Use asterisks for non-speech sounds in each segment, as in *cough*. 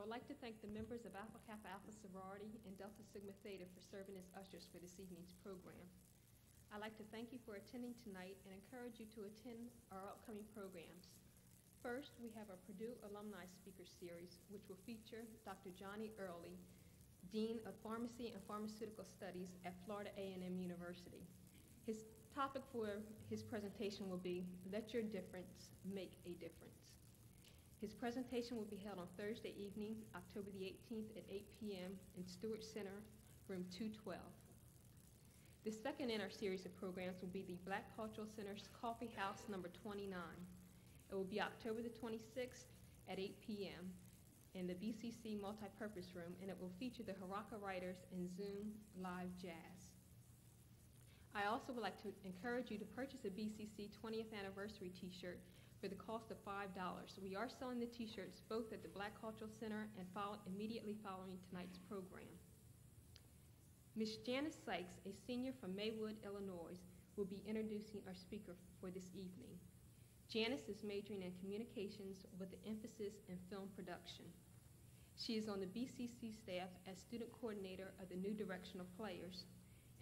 I would like to thank the members of Alpha Kappa Alpha sorority and Delta Sigma Theta for serving as ushers for this evening's program. I'd like to thank you for attending tonight and encourage you to attend our upcoming programs. First, we have our Purdue Alumni Speaker Series, which will feature Dr. Johnnie Early, Dean of Pharmacy and Pharmaceutical Studies at Florida A&M University. His topic for his presentation will be Let Your Difference Make a Difference. His presentation will be held on Thursday evening, October the 18th at 8 p.m. in Stewart Center, room 212. The second in our series of programs will be the Black Cultural Center's Coffee House number 29. It will be October the 26th at 8 p.m. in the BCC Multipurpose Room, and it will feature the Haraka Writers and Zoom Live Jazz. I also would like to encourage you to purchase a BCC 20th Anniversary t-shirt for the cost of $5. We are selling the t-shirts both at the Black Cultural Center and follow, immediately following tonight's program. Ms. Janice Sykes, a senior from Maywood, Illinois, will be introducing our speaker for this evening. Janice is majoring in communications with an emphasis in film production. She is on the BCC staff as student coordinator of the New Directional Players,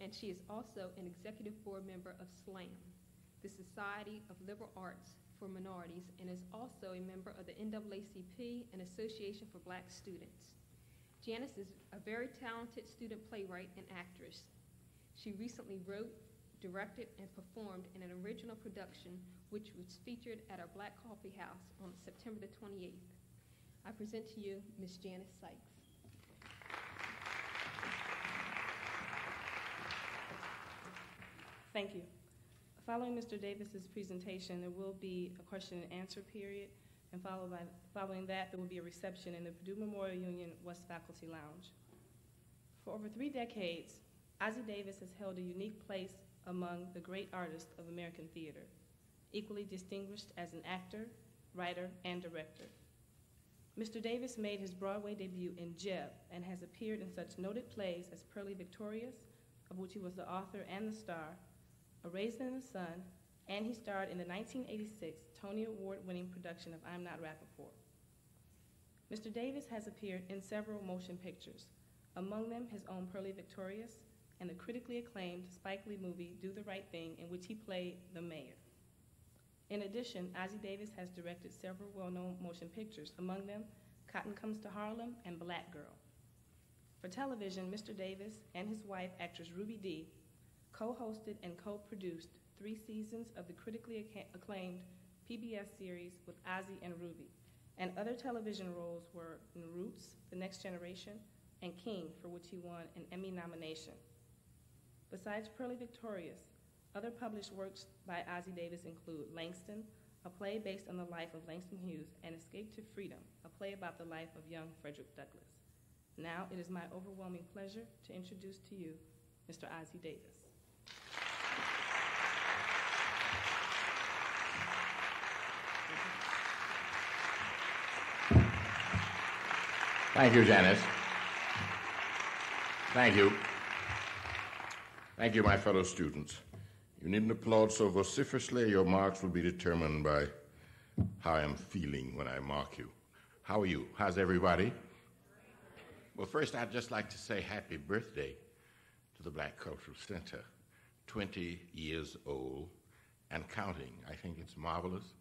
and she is also an executive board member of SLAM, the Society of Liberal Arts for Minorities, and is also a member of the NAACP and Association for Black Students. Janice is a very talented student playwright and actress. She recently wrote, directed, and performed in an original production which was featured at our Black Coffee House on September the 28th. I present to you Miss Janice Sykes. Thank you. Following Mr. Davis's presentation, there will be a question and answer period, and followed by, following that, there will be a reception in the Purdue Memorial Union West Faculty Lounge. For over three decades, Ossie Davis has held a unique place among the great artists of American theater, equally distinguished as an actor, writer, and director. Mr. Davis made his Broadway debut in Jeb and has appeared in such noted plays as Purlie Victorious, of which he was the author and the star, A Raisin in the Sun, and he starred in the 1986 Tony Award-winning production of I'm Not Rappaport. Mr. Davis has appeared in several motion pictures, among them his own Purlie Victorious and the critically acclaimed Spike Lee movie Do the Right Thing, in which he played the mayor. In addition, Ossie Davis has directed several well-known motion pictures, among them Cotton Comes to Harlem and Black Girl. For television, Mr. Davis and his wife, actress Ruby Dee, co-hosted and co-produced three seasons of the critically acclaimed PBS series with Ossie and Ruby, and other television roles were in Roots, The Next Generation, and King, for which he won an Emmy nomination. Besides Purlie Victorious, other published works by Ossie Davis include Langston, a play based on the life of Langston Hughes, and Escape to Freedom, a play about the life of young Frederick Douglass. Now it is my overwhelming pleasure to introduce to you Mr. Ossie Davis. Thank you, Janice. Thank you. Thank you, my fellow students. You needn't applaud so vociferously. Your marks will be determined by how I'm feeling when I mark you. How are you? How's everybody? Well, first, I'd just like to say happy birthday to the Black Cultural Center. 20 years old and counting. I think it's marvelous.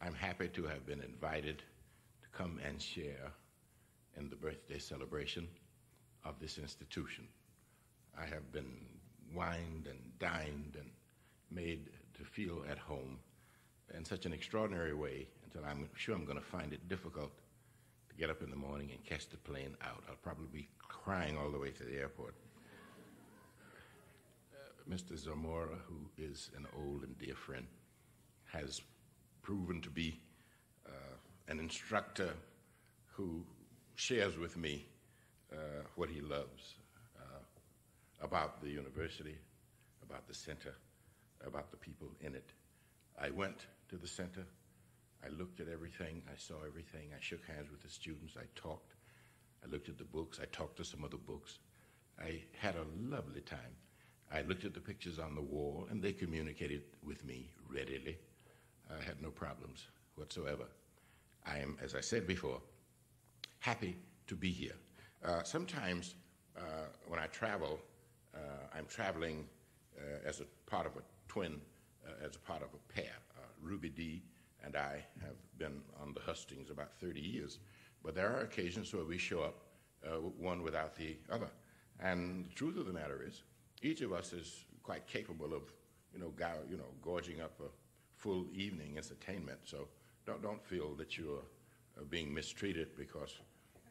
I'm happy to have been invited to come and share in the birthday celebration of this institution. I have been wined and dined and made to feel at home in such an extraordinary way until I'm sure I'm going to find it difficult to get up in the morning and catch the plane out. I'll probably be crying all the way to the airport. Uh, Mr. Zamora, who is an old and dear friend, has proven to be uh, an instructor who shares with me uh, what he loves uh, about the university, about the center, about the people in it. I went to the center. I looked at everything. I saw everything. I shook hands with the students. I talked. I looked at the books. I talked to some of the books. I had a lovely time. I looked at the pictures on the wall, and they communicated with me readily. I had no problems whatsoever. I am, as I said before, happy to be here. Uh, sometimes uh, when I travel, uh, I'm traveling uh, as a part of a twin, uh, as a part of a pair. Ruby Dee and I have been on the hustings about 30 years, but there are occasions where we show up one without the other. And the truth of the matter is, each of us is quite capable of, you know, you know gorging up a full evening entertainment. So don't, don't feel that you're being mistreated because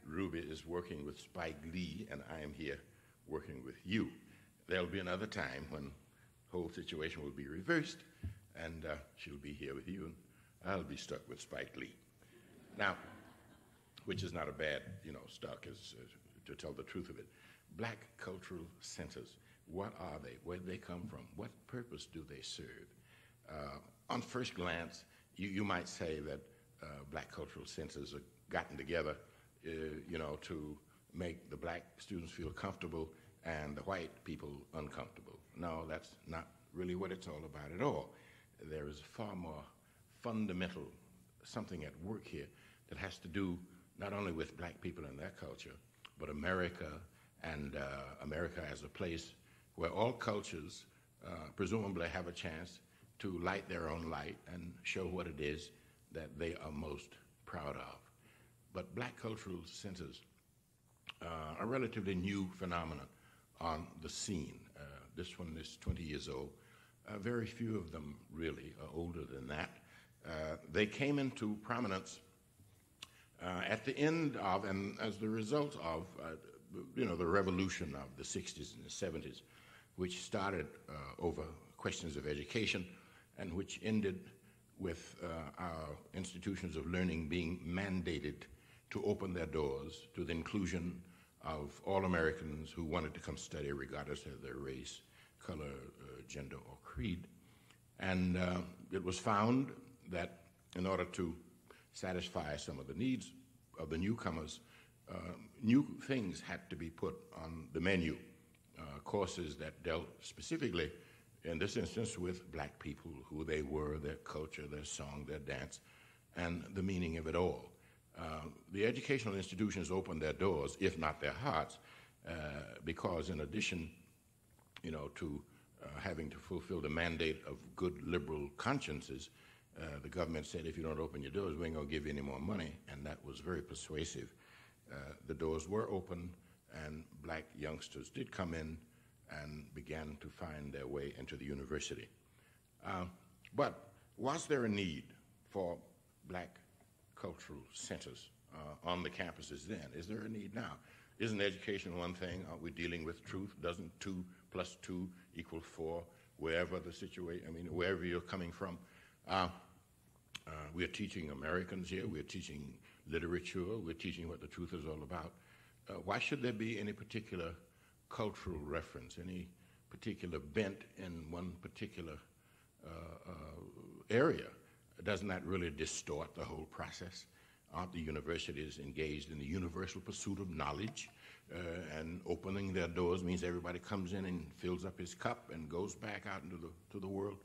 Ruby is working with Spike Lee and I am here working with you. There'll be another time when the whole situation will be reversed and uh, she'll be here with you and I'll be stuck with Spike Lee. Now, which is not a bad, you know, stuck, as, uh, to tell the truth of it. Black cultural centers, what are they? Where do they come from? What purpose do they serve? Uh, on first glance, you, you might say that uh, black cultural centers have gotten together, you know, to make the black students feel comfortable and the white people uncomfortable. No, that's not really what it's all about at all. There is far more fundamental something at work here that has to do not only with black people and their culture, but America and uh, America as a place where all cultures uh, presumably have a chance to light their own light and show what it is that they are most proud of. But black cultural centers uh, are a relatively new phenomenon on the scene. Uh, this one is 20 years old. Uh, very few of them really are older than that. Uh, they came into prominence uh, at the end of and as the result of uh, you know the revolution of the 60s and the 70s, which started over questions of education and which ended with our institutions of learning being mandated to open their doors to the inclusion of all Americans who wanted to come study, regardless of their race, color, uh, gender, or creed. And uh, it was found that in order to satisfy some of the needs of the newcomers, uh, new things had to be put on the menu. Uh, courses that dealt specifically in this instance with black people, who they were, their culture, their song, their dance, and the meaning of it all. Uh, the educational institutions opened their doors, if not their hearts, uh, because in addition, you know, to uh, having to fulfill the mandate of good liberal consciences, uh, the government said, if you don't open your doors, we ain't gonna give you any more money, and that was very persuasive. Uh, the doors were open, and black youngsters did come in and began to find their way into the university. But was there a need for black cultural centers uh, on the campuses then? Is there a need now? Isn't education one thing? Aren't we dealing with truth? Doesn't two plus two equal four, wherever the situation, I mean, wherever you're coming from? Uh, uh, we're teaching Americans here, we're teaching literature, we're teaching what the truth is all about. Uh, why should there be any particular cultural reference, any particular bent in one particular uh, uh, area, doesn't that really distort the whole process? Aren't the universities engaged in the universal pursuit of knowledge? Uh, and opening their doors means everybody comes in and fills up his cup and goes back out into the, to the world.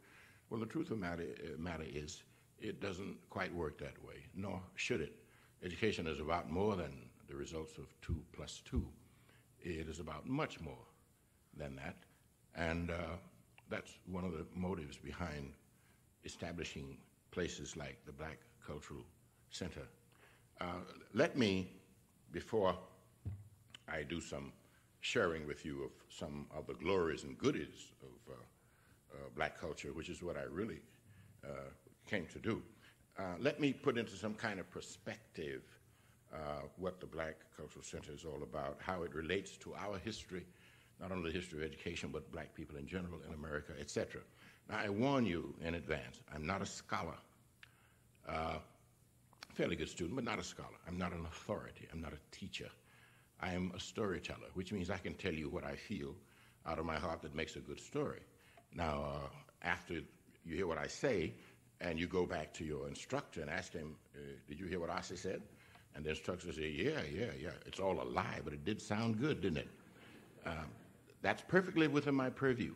Well, the truth of the matter, uh, matter is, it doesn't quite work that way, nor should it. Education is about more than the results of two plus two. It is about much more than that. And uh, that's one of the motives behind establishing places like the Black Cultural Center. Uh, let me, before I do some sharing with you of some of the glories and goodies of uh, uh black culture, which is what I really uh, came to do, uh, let me put into some kind of perspective uh, what the Black Cultural Center is all about, how it relates to our history, not only the history of education, but black people in general in America, etc. Now, I warn you in advance, I'm not a scholar. Uh, fairly good student, but not a scholar. I'm not an authority. I'm not a teacher. I am a storyteller, which means I can tell you what I feel out of my heart that makes a good story. Now, uh, after you hear what I say, and you go back to your instructor and ask him, uh, Did you hear what I said? And the instructor said, yeah, yeah, yeah, it's all a lie, but it did sound good, didn't it? Um, that's perfectly within my purview.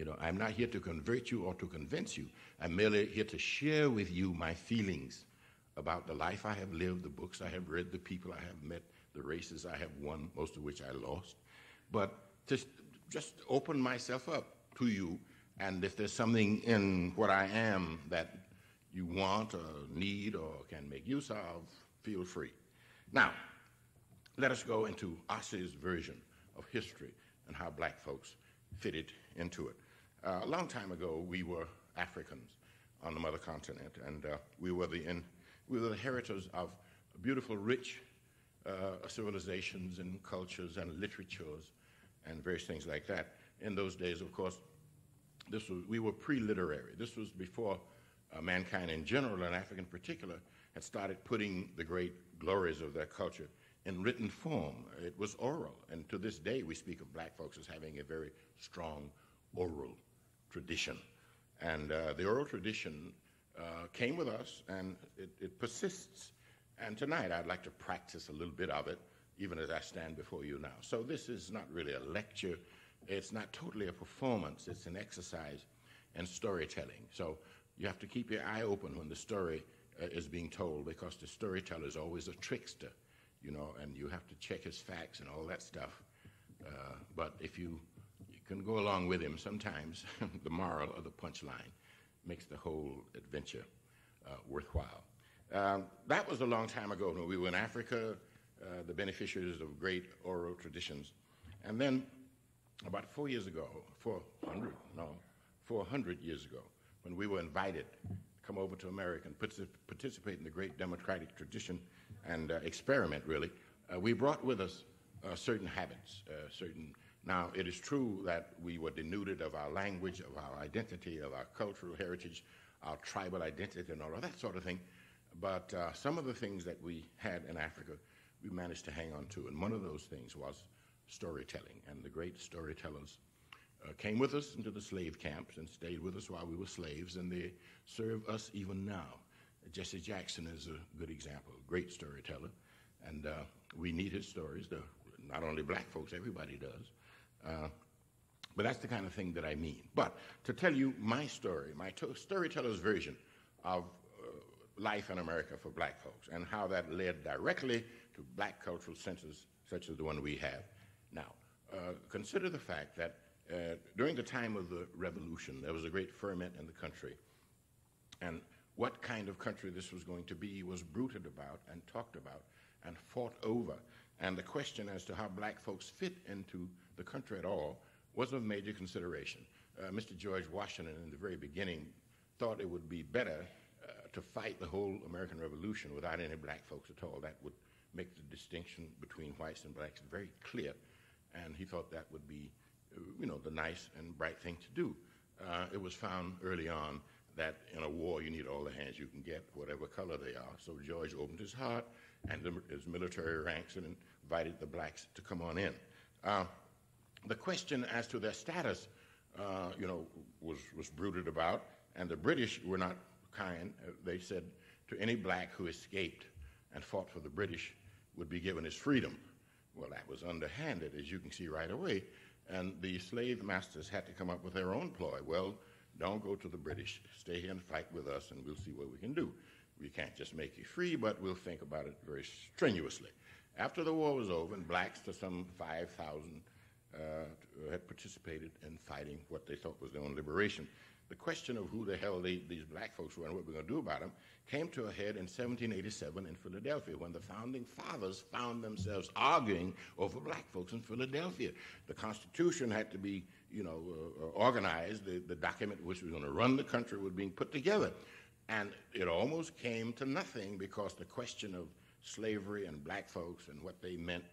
You know, I'm not here to convert you or to convince you. I'm merely here to share with you my feelings about the life I have lived, the books I have read, the people I have met, the races I have won, most of which I lost, but just, just open myself up to you. And if there's something in what I am that you want or need or can make use of, feel free. Now, let us go into Ossie's version of history and how black folks fitted into it. Uh, a long time ago, we were Africans on the mother continent, and uh, we, were the in, we were the inheritors of beautiful, rich uh, civilizations and cultures and literatures and various things like that. In those days, of course, this was, we were pre-literary. This was before uh, mankind in general and Africa in particular had started putting the great glories of their culture in written form. It was oral, and to this day we speak of black folks as having a very strong oral tradition. And uh, the oral tradition uh, came with us, and it, it, persists. And tonight I'd like to practice a little bit of it, even as I stand before you now. So this is not really a lecture. It's not totally a performance. It's an exercise in storytelling. So you have to keep your eye open when the story uh, is being told, because the storyteller is always a trickster, you know, and you have to check his facts and all that stuff. Uh, but if you can go along with him, sometimes *laughs* the moral or the punchline makes the whole adventure uh, worthwhile. Um, that was a long time ago when we were in Africa, uh, the beneficiaries of great oral traditions. And then about four years ago, 400, no, 400 years ago, when we were invited to come over to America and participate in the great democratic tradition and uh, experiment, really, uh, we brought with us uh, certain habits, uh, certain now, it is true that we were denuded of our language, of our identity, of our cultural heritage, our tribal identity, and all of that sort of thing. But uh, some of the things that we had in Africa, we managed to hang on to. And one of those things was storytelling. And the great storytellers uh, came with us into the slave camps and stayed with us while we were slaves, and they serve us even now. Jesse Jackson is a good example, a great storyteller. And uh, we need his stories. The, not only black folks, everybody does. Uh, but that's the kind of thing that I mean. But to tell you my story, my storyteller's version of uh, life in America for black folks and how that led directly to black cultural centers such as the one we have now. Uh, consider the fact that uh, during the time of the revolution, there was a great ferment in the country. And what kind of country this was going to be was bruited about and talked about and fought over. And the question as to how black folks fit into the country at all was of major consideration. Uh, Mr. George Washington, in the very beginning, thought it would be better uh, to fight the whole American Revolution without any black folks at all. That would make the distinction between whites and blacks very clear, and he thought that would be, you know, the nice and bright thing to do. Uh, it was found early on that in a war you need all the hands you can get, whatever color they are. So George opened his heart and the, his military ranks and invited the blacks to come on in. Uh, the question as to their status, uh, you know, was, was brooded about, and the British were not kind. Uh, they said to any black who escaped and fought for the British would be given his freedom. Well, that was underhanded, as you can see right away, and the slave masters had to come up with their own ploy. Well, don't go to the British. Stay here and fight with us, and we'll see what we can do. We can't just make you free, but we'll think about it very strenuously. After the war was over, and blacks to some 5,000 uh, had participated in fighting what they thought was their own liberation. The question of who the hell they, these black folks were and what we're going to do about them came to a head in 1787 in Philadelphia when the founding fathers found themselves arguing over black folks in Philadelphia. The Constitution had to be, you know, uh, uh organized. The, the document which was going to run the country was being put together. And it almost came to nothing because the question of slavery and black folks and what they meant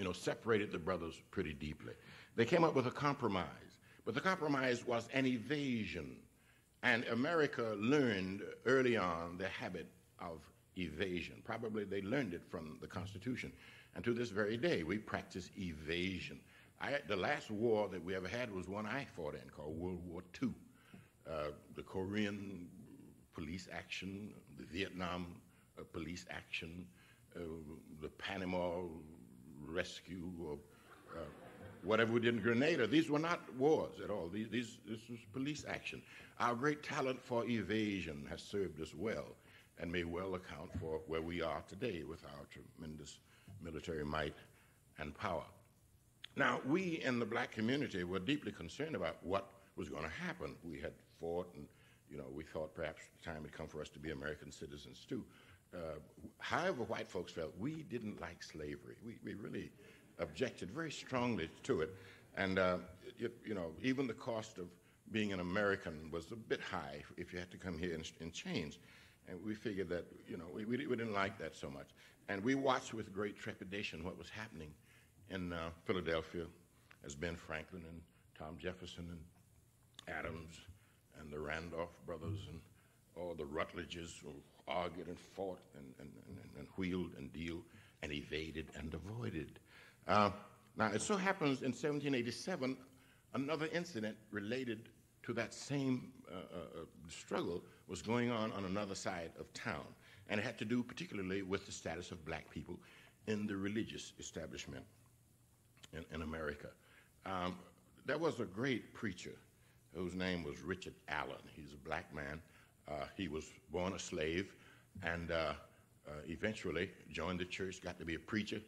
you know, separated the brothers pretty deeply. They came up with a compromise, but the compromise was an evasion. And America learned early on the habit of evasion. Probably they learned it from the Constitution. And to this very day, we practice evasion. I, the last war that we ever had was one I fought in called World War II. Uh, the Korean police action, the Vietnam police action, uh, the Panama rescue or uh, whatever we did in Grenada. These were not wars at all. These, these, this was police action. Our great talent for evasion has served us well. and may well account for where we are today with our tremendous military might and power. Now, we in the black community were deeply concerned about what was going to happen. We had fought, and you know, we thought perhaps the time had come for us to be American citizens too. Uh, however, white folks felt we didn't like slavery. We, we really objected very strongly to it, and uh, it, you know, even the cost of being an American was a bit high if you had to come here in, in chains. And we figured that, you know, we, we, didn't like that so much. And we watched with great trepidation what was happening in uh, Philadelphia as Ben Franklin and Tom Jefferson and Adams and the Randolph brothers and all the Rutledges who argued and fought and, and, and, and wheeled and dealed and evaded and avoided. Uh, now, it so happens in 1787, another incident related to that same uh, uh, struggle was going on on another side of town. And it had to do particularly with the status of black people in the religious establishment in, in America. Um, there was a great preacher whose name was Richard Allen. He's a black man. Uh, he was born a slave and uh, uh, eventually joined the church, got to be a preacher,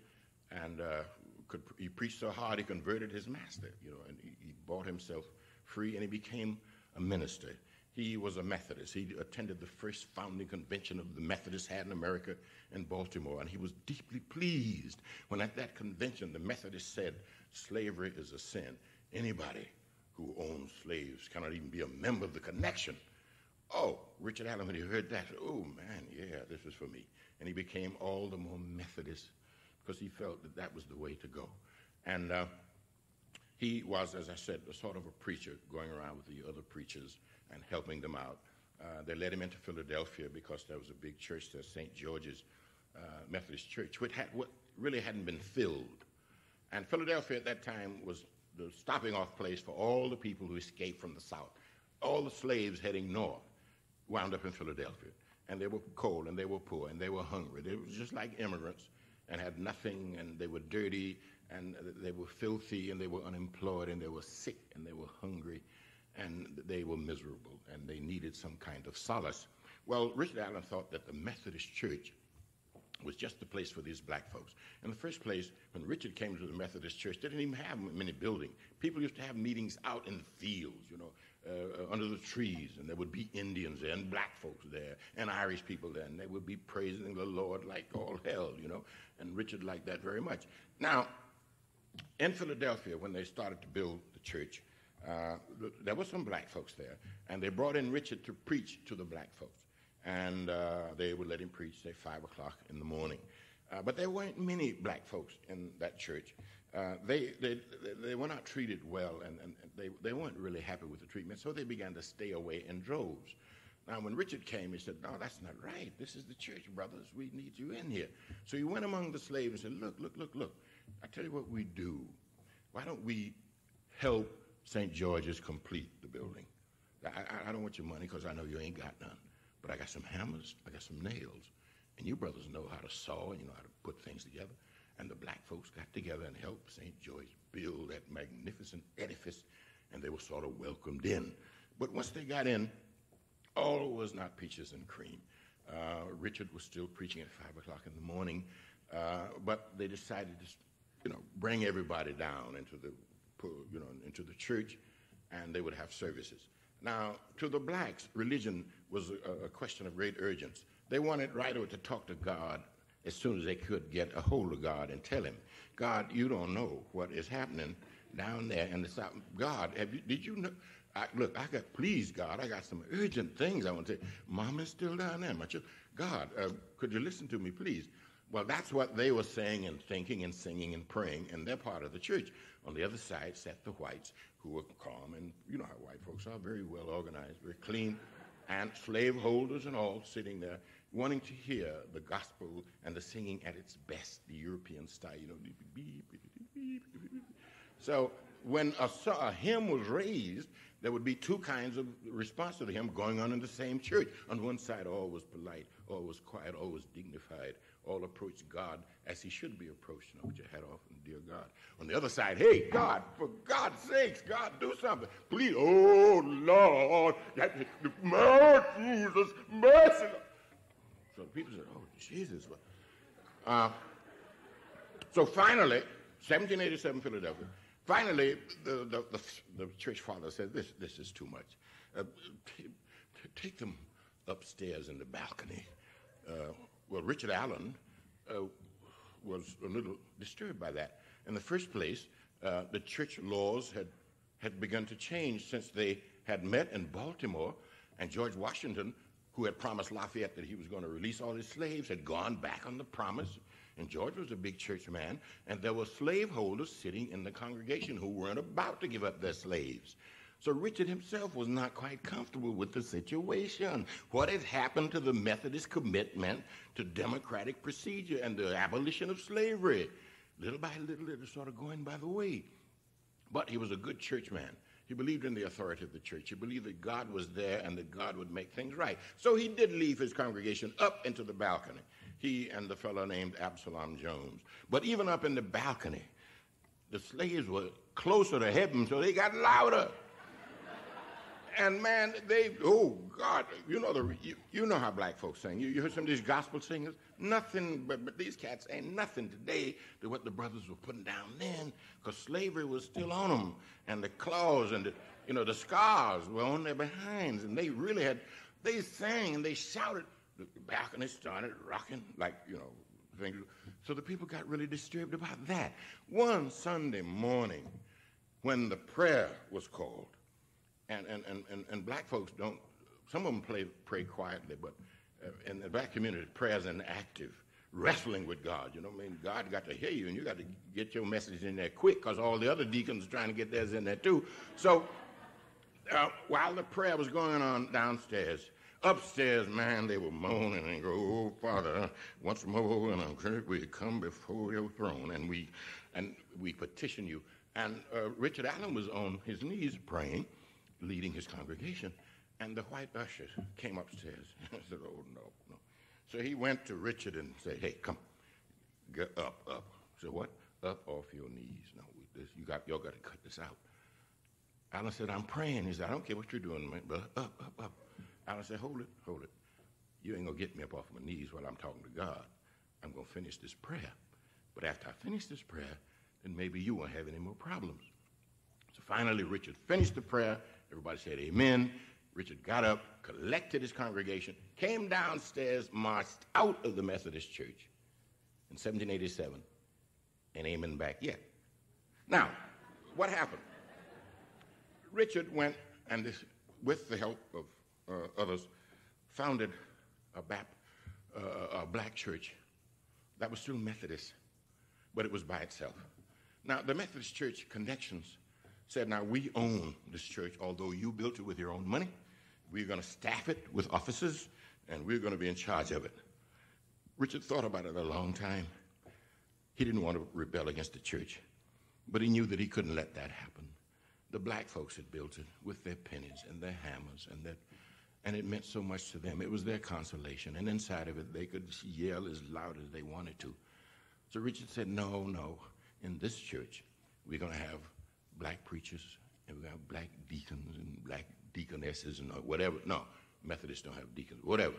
and uh, could, he preached so hard he converted his master, you know, and he, he bought himself free and he became a minister. He was a Methodist. He attended the first founding convention of the Methodists had in America in Baltimore, and he was deeply pleased when at that convention the Methodists said slavery is a sin. Anybody who owns slaves cannot even be a member of the connection. Oh, Richard Allen, when he heard that, oh man, yeah, this is for me. And he became all the more Methodist because he felt that that was the way to go. And uh, he was, as I said, a sort of a preacher going around with the other preachers and helping them out. Uh, they led him into Philadelphia because there was a big church there, St. George's uh, Methodist Church, which had, what really hadn't been filled. And Philadelphia at that time was the stopping off place for all the people who escaped from the South. All the slaves heading north wound up in Philadelphia. And they were cold and they were poor and they were hungry. They were just like immigrants and had nothing and they were dirty and they were filthy and they were unemployed and they were sick and they were hungry and they were miserable and they needed some kind of solace. Well, Richard Allen thought that the Methodist Church was just the place for these black folks. In the first place, when Richard came to the Methodist Church, they didn't even have many buildings. People used to have meetings out in the fields, you know, uh, under the trees, and there would be Indians there and black folks there and Irish people there, and they would be praising the Lord like all hell, you know. And Richard liked that very much. Now, in Philadelphia, when they started to build the church, uh, there were some black folks there, and they brought in Richard to preach to the black folks. And uh, they would let him preach, say, 5 o'clock in the morning. Uh, but there weren't many black folks in that church. Uh, they, they, they were not treated well, and, and they, they weren't really happy with the treatment, so they began to stay away in droves. Now, when Richard came, he said, No, that's not right. This is the church, brothers. We need you in here. So he went among the slaves and said, Look, look, look, look. I tell you what we do. Why don't we help St. George's complete the building? I, I don't want your money because I know you ain't got none. But I got some hammers, I got some nails. And you brothers know how to saw and you know how to put things together. And the black folks got together and helped St. George build that magnificent edifice, and they were sort of welcomed in. But once they got in, all was not peaches and cream. Uh, Richard was still preaching at 5 o'clock in the morning, uh, but they decided to you know, bring everybody down into the, you know, into the church, and they would have services. Now, to the blacks, religion was a, a question of great urgency. They wanted right away to talk to God as soon as they could get a hold of God and tell him, God, you don't know what is happening down there in the south. God, have you, did you know? I, look, I got, please, God, I got some urgent things I want to say. Mom is still down there. My. God, uh, could you listen to me, please? Well, that's what they were saying and thinking and singing and praying, and they're part of the church. On the other side sat the whites, who were calm, and you know how white folks are, very well organized, very clean, and slaveholders and all sitting there wanting to hear the gospel and the singing at its best, the European style, you know. So when a, a, hymn was raised, there would be two kinds of response to the hymn going on in the same church. On one side, all was polite, all was quiet, all was dignified, all approach God as he should be approached. You know, with your hat off and dear God. On the other side, hey, God, for God's sakes, God, do something. Please, oh, Lord, mercy, Jesus, mercy. So the people said, oh, Jesus. Uh, so finally, 1787 Philadelphia, finally, the, the, the, the church father said, this, this is too much. Uh, t- t- take them upstairs in the balcony. Uh, well, Richard Allen uh, was a little disturbed by that. In the first place, uh, the church laws had, had begun to change since they had met in Baltimore, and George Washington, who had promised Lafayette that he was going to release all his slaves, had gone back on the promise. And George was a big church man, and there were slaveholders sitting in the congregation who weren't about to give up their slaves. So Richard himself was not quite comfortable with the situation. What had happened to the Methodist commitment to democratic procedure and the abolition of slavery? Little by little, it was sort of going by the way. But he was a good churchman. He believed in the authority of the church. He believed that God was there and that God would make things right. So he did leave his congregation up into the balcony, he and the fellow named Absalom Jones. But even up in the balcony, the slaves were closer to heaven, so they got louder and man, they oh God, you know the you, you know how black folks sing. You, you heard some of these gospel singers. Nothing, but, but these cats ain't nothing today to what the brothers were putting down then, because slavery was still on them, and the claws and the you know the scars were on their behinds, and they really had they sang and they shouted and they started rocking like you know things. So the people got really disturbed about that. One Sunday morning, when the prayer was called and, and, and, and, black folks don't, some of them play, pray quietly, but uh, in the black community, prayer is an active wrestling with God. You know I mean? God got to hear you, and you got to get your message in there quick because all the other deacons are trying to get theirs in there too. So uh, while the prayer was going on downstairs, upstairs, man, they were moaning and go, "Oh, Father, once more, and I'm we come before your throne, and we, and we petition you." And uh, Richard Allen was on his knees praying, leading his congregation. And the white ushers came upstairs. *laughs* I said, Oh, no, no. So he went to Richard and said, Hey, come, get up, up. So what? Up off your knees. No, this, you got, y'all got to cut this out. Allen said, I'm praying. He said, I don't care what you're doing, man, but up, up, up. Allen said, Hold it, hold it. You ain't going to get me up off my knees while I'm talking to God. I'm going to finish this prayer. But after I finish this prayer, then maybe you won't have any more problems. So finally, Richard finished the prayer Everybody said amen. Richard got up, collected his congregation, came downstairs, marched out of the Methodist Church in 1787, and amen back yet. Now, what happened? Richard went and this, with the help of uh, others, founded a, Bap, uh, a black church that was still Methodist, but it was by itself. Now, the Methodist Church connections said, Now we own this church, although you built it with your own money. We're going to staff it with officers, and we're going to be in charge of it. Richard thought about it a long time. He didn't want to rebel against the church, but he knew that he couldn't let that happen. The black folks had built it with their pennies and their hammers, and, their, and it meant so much to them. It was their consolation, and inside of it, they could yell as loud as they wanted to. So Richard said, No, no, in this church, we're going to have black preachers and we got black deacons and black deaconesses and uh, whatever. No, Methodists don't have deacons, whatever.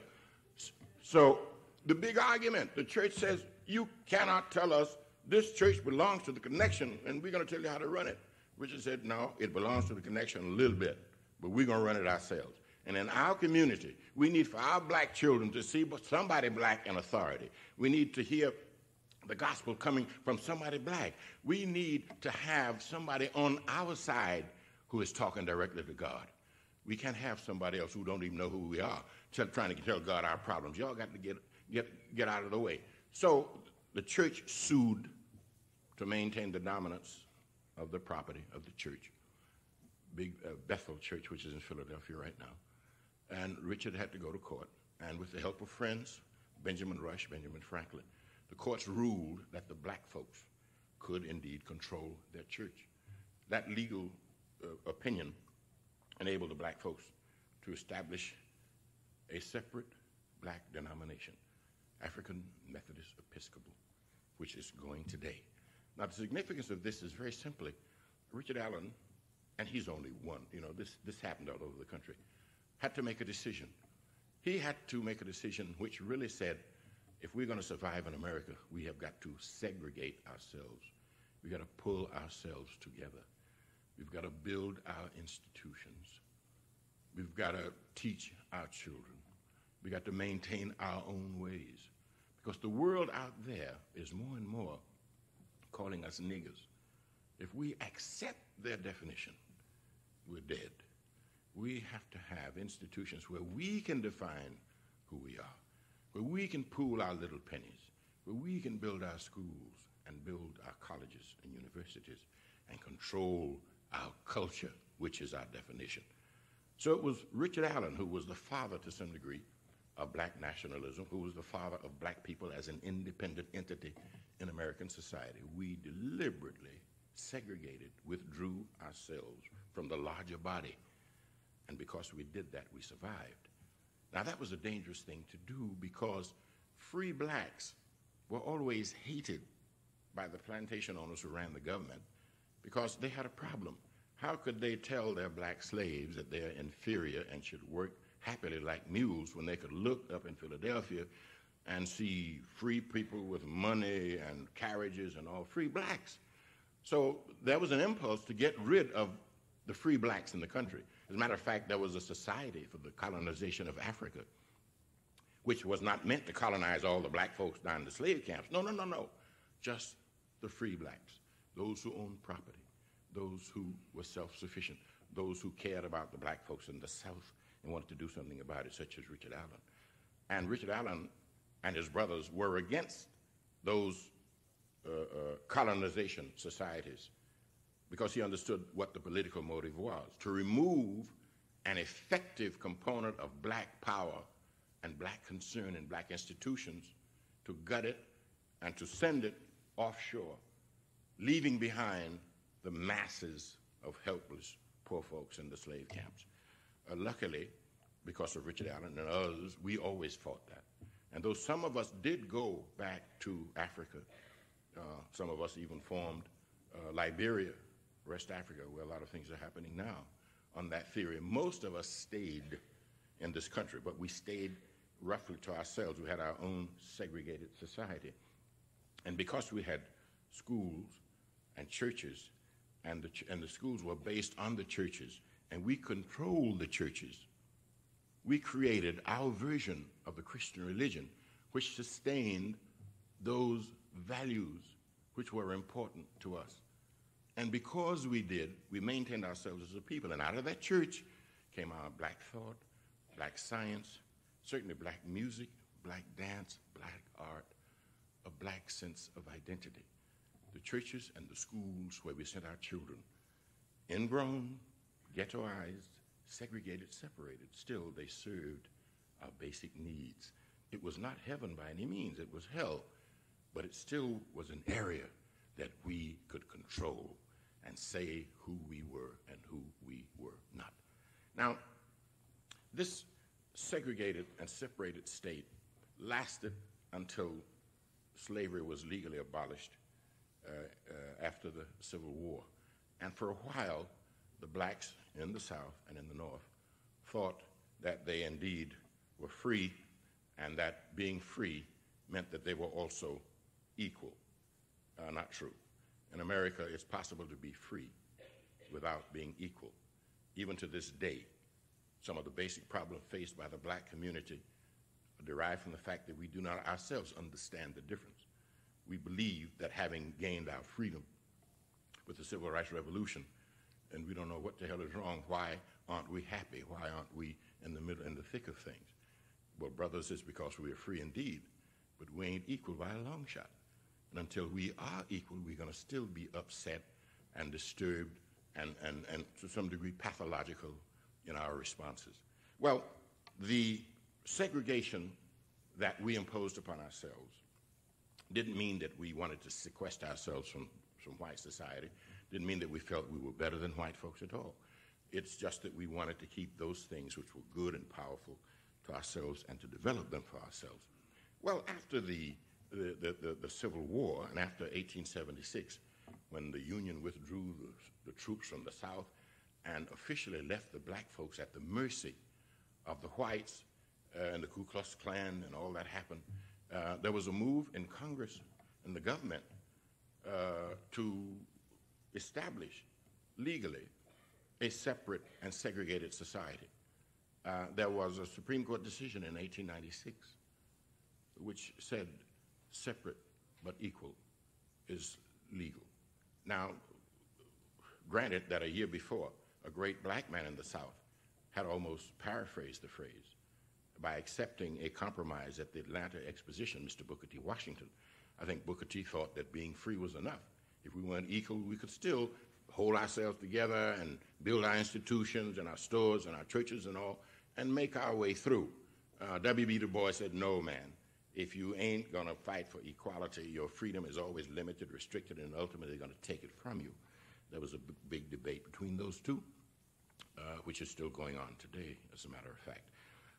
So the big argument, the church says, you cannot tell us this church belongs to the connection and we're going to tell you how to run it. Richard said, no, it belongs to the connection a little bit, but we're going to run it ourselves. And in our community, we need for our black children to see somebody black in authority. We need to hear the gospel coming from somebody black. We need to have somebody on our side who is talking directly to God. We can't have somebody else who don't even know who we are trying to tell God our problems. Y'all got to get, get, get out of the way. So the church sued to maintain the dominance of the property of the church. Big uh, Bethel Church, which is in Philadelphia right now. And Richard had to go to court. And with the help of friends, Benjamin Rush, Benjamin Franklin, the courts ruled that the black folks could indeed control their church. That legal uh, opinion enabled the black folks to establish a separate black denomination, African Methodist Episcopal, which is going today. Now, the significance of this is very simply Richard Allen, and he's only one, you know, this, this happened all over the country, had to make a decision. he had to make a decision which really said, if we're going to survive in America, we have got to segregate ourselves. We've got to pull ourselves together. We've got to build our institutions. We've got to teach our children. We've got to maintain our own ways. Because the world out there is more and more calling us niggers. If we accept their definition, we're dead. We have to have institutions where we can define who we are, where we can pool our little pennies, where we can build our schools and build our colleges and universities and control our culture, which is our definition. So it was Richard Allen who was the father, to some degree, of black nationalism, who was the father of black people as an independent entity in American society. We deliberately segregated, withdrew ourselves from the larger body. And because we did that, we survived. Now, that was a dangerous thing to do because free blacks were always hated by the plantation owners who ran the government because they had a problem. How could they tell their black slaves that they're inferior and should work happily like mules when they could look up in Philadelphia and see free people with money and carriages and all free blacks? So there was an impulse to get rid of the free blacks in the country. As a matter of fact, there was a society for the colonization of Africa, which was not meant to colonize all the black folks down in the slave camps. No, no, no, no. Just the free blacks, those who owned property, those who were self sufficient, those who cared about the black folks in the South and wanted to do something about it, such as Richard Allen. And Richard Allen and his brothers were against those uh, uh, colonization societies because he understood what the political motive was to remove an effective component of black power and black concern in black institutions, to gut it and to send it offshore, leaving behind the masses of helpless poor folks in the slave camps. Uh, luckily, because of Richard Allen and others, we always fought that. And though some of us did go back to Africa uh, some of us even formed uh, Liberia, West Africa, where a lot of things are happening now on that theory. Most of us stayed in this country, but we stayed roughly to ourselves. We had our own segregated society. And because we had schools and churches, and the, ch- and the schools were based on the churches, and we controlled the churches, we created our version of the Christian religion, which sustained those values which were important to us. And because we did, we maintained ourselves as a people. And out of that church came our black thought, black science, certainly black music, black dance, black art, a black sense of identity. The churches and the schools where we sent our children, ingrown, ghettoized, segregated, separated, still they served our basic needs. It was not heaven by any means, it was hell but it still was an area that we could control and say who we were and who we were not. Now, this segregated and separated state lasted until slavery was legally abolished uh, uh, after the Civil War. And for a while, the blacks in the South and in the North thought that they indeed were free and that being free meant that they were also equal. Uh, not true. In America, it's possible to be free without being equal. Even to this day, some of the basic problems faced by the black community are derived from the fact that we do not ourselves understand the difference. We believe that having gained our freedom with the Civil Rights Revolution, and we don't know what the hell is wrong, why aren't we happy? Why aren't we in the middle, in the thick of things? Well, brothers, it's because we are free indeed, but we ain't equal by a long shot. And until we are equal, we're going to still be upset and disturbed and, and, and to some degree pathological in our responses. Well, the segregation that we imposed upon ourselves didn't mean that we wanted to sequester ourselves from, from white society, didn't mean that we felt we were better than white folks at all. It's just that we wanted to keep those things which were good and powerful to ourselves and to develop them for ourselves. Well, after the the, the, the, Civil War and after 1876, when the Union withdrew the, the troops from the South and officially left the black folks at the mercy of the whites, uh, and the Ku Klux Klan and all that happened, uh, there was a move in Congress and the government uh, to establish legally a separate and segregated society. Uh, there was a Supreme Court decision in 1896 which said separate but equal is legal. Now, granted that a year before, a great black man in the South had almost paraphrased the phrase by accepting a compromise at the Atlanta Exposition, Mr. Booker T. Washington. I think Booker T thought that being free was enough. If we weren't equal, we could still hold ourselves together and build our institutions and our stores and our churches and all and make our way through. Uh, W.B. Du Bois said, No, man. If you ain't going to fight for equality, your freedom is always limited, restricted, and ultimately going to take it from you. There was a big debate between those two, uh, which is still going on today, as a matter of fact.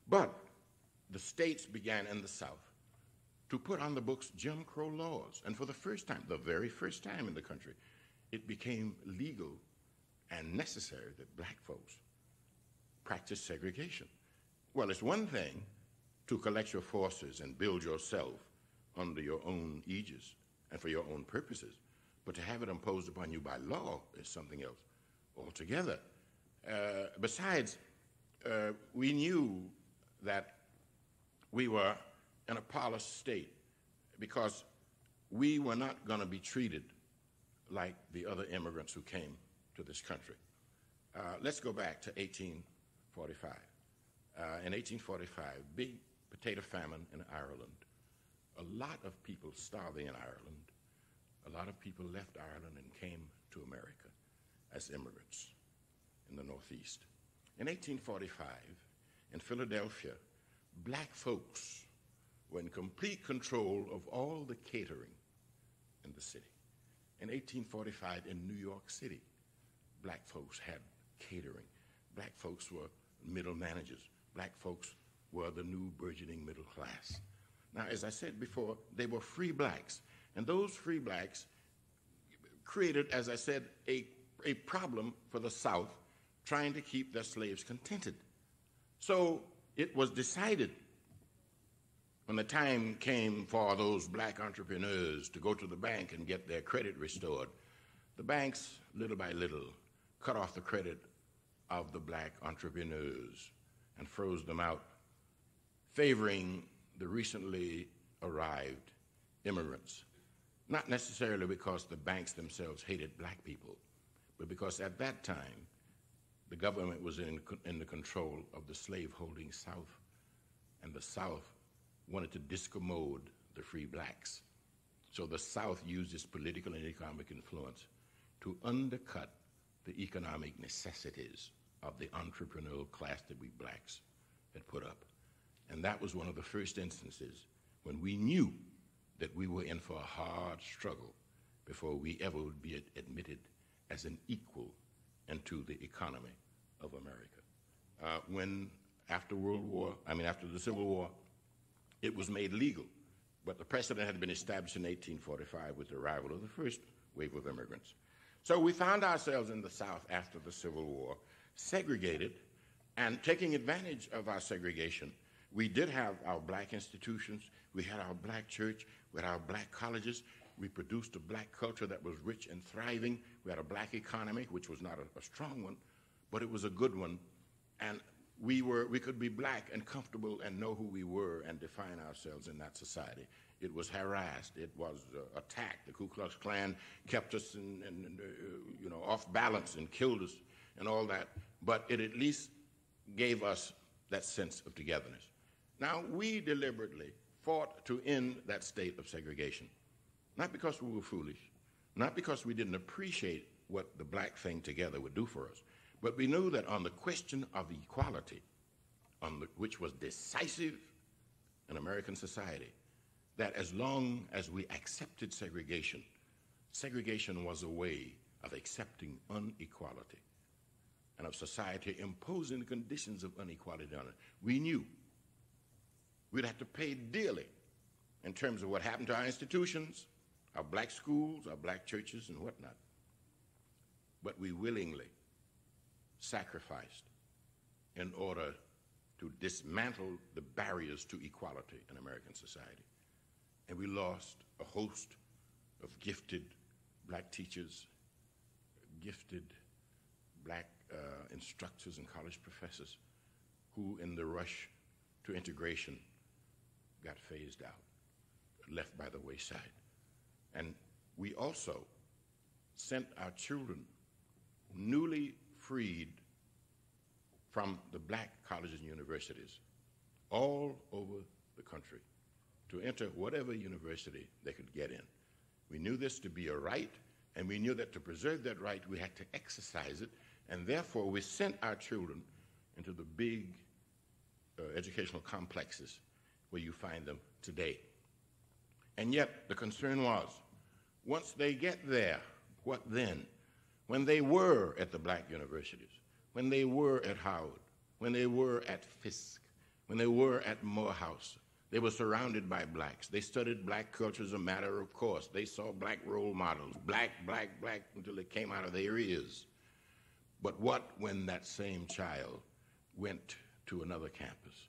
But the states began in the South to put on the books Jim Crow laws. And for the first time, the very first time in the country, it became legal and necessary that black folks practice segregation. Well, it's one thing to collect your forces and build yourself under your own aegis and for your own purposes, but to have it imposed upon you by law is something else altogether. Uh, besides, uh, we knew that we were in a polished state because we were not going to be treated like the other immigrants who came to this country. Uh, let's go back to 1845. Uh, in 1845, big potato famine in Ireland. A lot of people starving in Ireland. A lot of people left Ireland and came to America as immigrants in the Northeast. In 1845, in Philadelphia, black folks were in complete control of all the catering in the city. In 1845, in New York City, black folks had catering. Black folks were middle managers. Black folks were the new burgeoning middle class. Now, as I said before, they were free blacks. And those free blacks created, as I said, a, a problem for the South trying to keep their slaves contented. So it was decided when the time came for those black entrepreneurs to go to the bank and get their credit restored, the banks, little by little, cut off the credit of the black entrepreneurs and froze them out favoring the recently arrived immigrants. Not necessarily because the banks themselves hated black people, but because at that time the government was in, in the control of the slaveholding South, and the South wanted to discommode the free blacks. So the South used its political and economic influence to undercut the economic necessities of the entrepreneurial class that we blacks had put up. And that was one of the first instances when we knew that we were in for a hard struggle before we ever would be admitted as an equal into the economy of America. Uh, when after World War, I mean after the Civil War, it was made legal, but the precedent had been established in 1845 with the arrival of the first wave of immigrants. So we found ourselves in the South after the Civil War, segregated, and taking advantage of our segregation, we did have our black institutions. We had our black church. We had our black colleges. We produced a black culture that was rich and thriving. We had a black economy, which was not a, a strong one, but it was a good one. And we, were, we could be black and comfortable and know who we were and define ourselves in that society. It was harassed. It was uh, attacked. The Ku Klux Klan kept us in, in, uh, you know, off balance and killed us and all that. But it at least gave us that sense of togetherness. Now, we deliberately fought to end that state of segregation, not because we were foolish, not because we didn't appreciate what the black thing together would do for us, but we knew that on the question of equality, on the, which was decisive in American society, that as long as we accepted segregation, segregation was a way of accepting inequality and of society imposing conditions of inequality on it. We knew we'd have to pay dearly in terms of what happened to our institutions, our black schools, our black churches, and whatnot. But we willingly sacrificed in order to dismantle the barriers to equality in American society. And we lost a host of gifted black teachers, gifted black uh, instructors and college professors who, in the rush to integration, got phased out, left by the wayside. And we also sent our children newly freed from the black colleges and universities all over the country to enter whatever university they could get in. We knew this to be a right, and we knew that to preserve that right, we had to exercise it, and therefore we sent our children into the big uh, educational complexes where you find them today. And yet, the concern was once they get there, what then? When they were at the black universities, when they were at Howard, when they were at Fisk, when they were at Morehouse, they were surrounded by blacks. They studied black culture as a matter of course. They saw black role models, black, black, black, until it came out of their ears. But what when that same child went to another campus,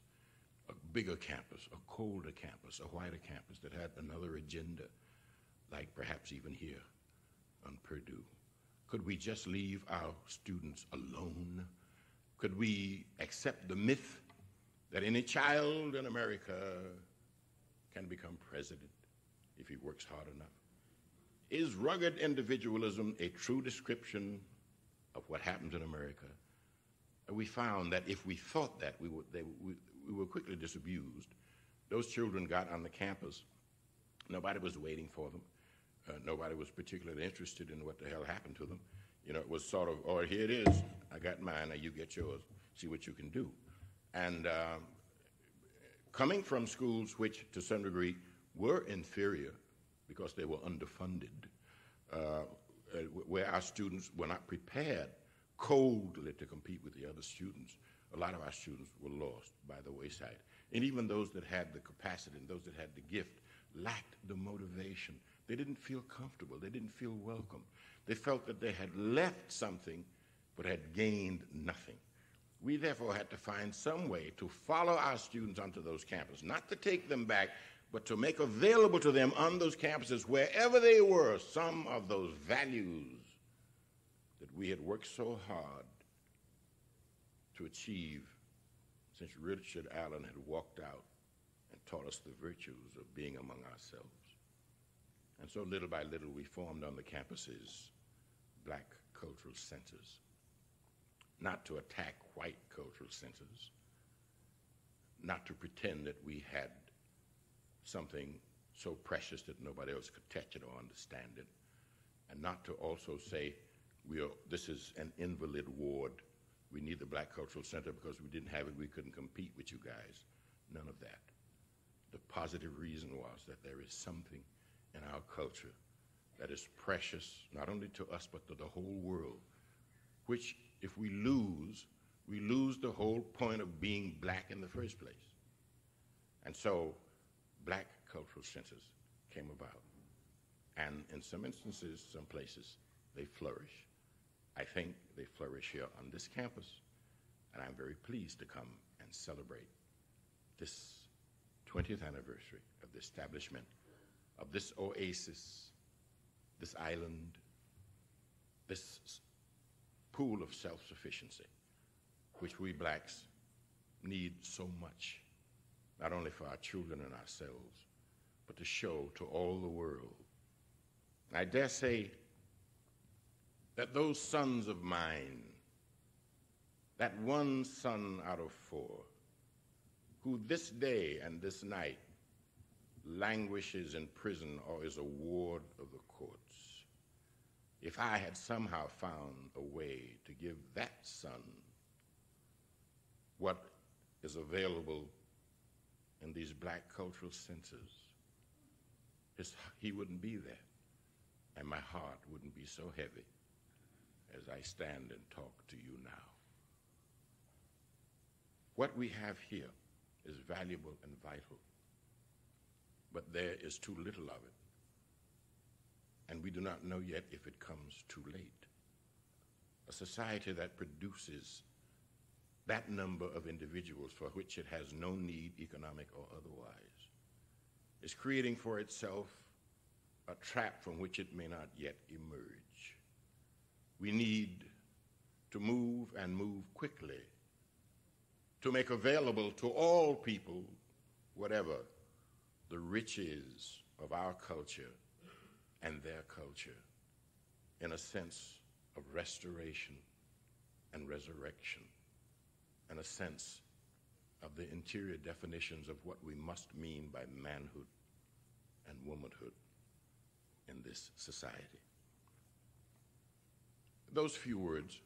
bigger campus, a colder campus, a whiter campus that had another agenda, like perhaps even here on Purdue? Could we just leave our students alone? Could we accept the myth that any child in America can become president if he works hard enough? Is rugged individualism a true description of what happens in America? We found that if we thought that, we were, they, we were quickly disabused. Those children got on the campus. Nobody was waiting for them. Uh, nobody was particularly interested in what the hell happened to them. You know, it was sort of, oh, here it is. I got mine. Now you get yours. See what you can do. And um, coming from schools which, to some degree, were inferior because they were underfunded, uh, uh where our students were not prepared coldly to compete with the other students, a lot of our students were lost by the wayside. And even those that had the capacity and those that had the gift lacked the motivation they didn't feel comfortable. They didn't feel welcome. They felt that they had left something but had gained nothing. We therefore had to find some way to follow our students onto those campuses, not to take them back, but to make available to them on those campuses, wherever they were, some of those values that we had worked so hard to achieve since Richard Allen had walked out and taught us the virtues of being among ourselves. And so little by little, we formed on the campuses black cultural centers, not to attack white cultural centers, not to pretend that we had something so precious that nobody else could touch it or understand it, and not to also say, we are, this is an invalid ward. We need the Black Cultural Center because we didn't have it, we couldn't compete with you guys. None of that. The positive reason was that there is something in our culture that is precious not only to us but to the whole world, which if we lose, we lose the whole point of being black in the first place. And so black cultural centers came about. And in some instances, some places, they flourish. I think they flourish here on this campus, and I'm very pleased to come and celebrate this 20th anniversary of the establishment of this oasis, this island, this pool of self sufficiency, which we blacks need so much, not only for our children and ourselves, but to show to all the world. I dare say that those sons of mine, that one son out of four, who this day and this night languishes in prison or is a ward of the courts, if I had somehow found a way to give that son what is available in these black cultural centers, his, he wouldn't be there, and my heart wouldn't be so heavy as I stand and talk to you now. What we have here is valuable and vital but there is too little of it. And we do not know yet if it comes too late. A society that produces that number of individuals for which it has no need, economic or otherwise, is creating for itself a trap from which it may not yet emerge. We need to move and move quickly to make available to all people, whatever the riches of our culture and their culture, in a sense of restoration and resurrection, and a sense of the interior definitions of what we must mean by manhood and womanhood in this society. Those few words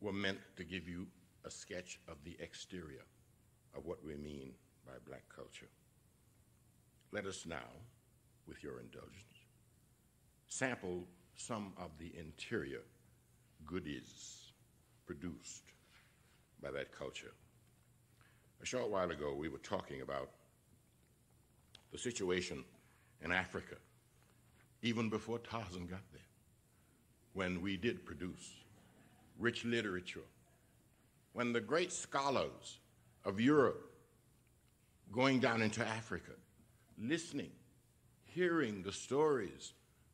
were meant to give you a sketch of the exterior of what we mean by black culture. Let us now, with your indulgence, sample some of the interior goodies produced by that culture. A short while ago, we were talking about the situation in Africa, even before Tarzan got there, when we did produce rich literature, when the great scholars of Europe going down into Africa, listening, hearing the stories,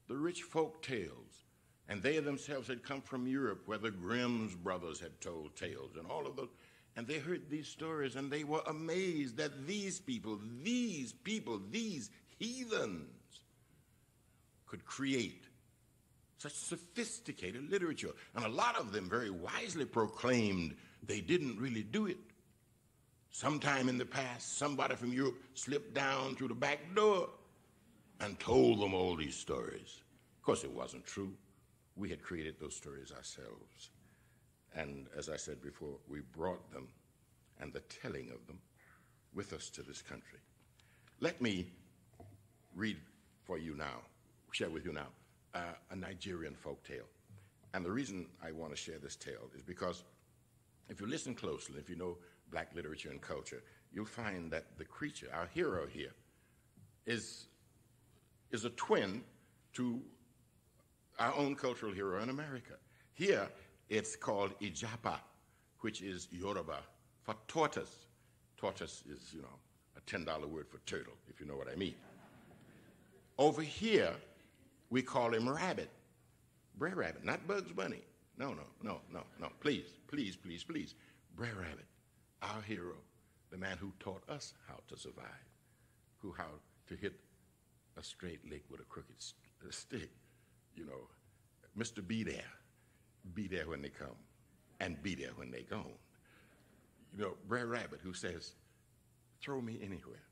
the rich folk tales, and they themselves had come from Europe where the Grimm's brothers had told tales and all of those. And they heard these stories and they were amazed that these people, these people, these heathens could create such sophisticated literature. And a lot of them very wisely proclaimed they didn't really do it. Sometime in the past, somebody from Europe slipped down through the back door and told them all these stories. Of course, it wasn't true. We had created those stories ourselves. And as I said before, we brought them and the telling of them with us to this country. Let me read for you now, share with you now, uh, a Nigerian folk tale. And the reason I want to share this tale is because if you listen closely, if you know black literature and culture, you'll find that the creature, our hero here, is, is a twin to our own cultural hero in America. Here, it's called Ijapa, which is Yoruba for tortoise. Tortoise is, you know, a $10 word for turtle, if you know what I mean. Over here, we call him Rabbit. Brer Rabbit, not Bugs Bunny. No, no, no, no, no. Please, please, please, please. Brer Rabbit, our hero, the man who taught us how to survive, who how to hit a straight lick with a crooked stick. You know, Mr. Be There, be there when they come, and be there when they gone. You know, Brer Rabbit who says, throw me anywhere,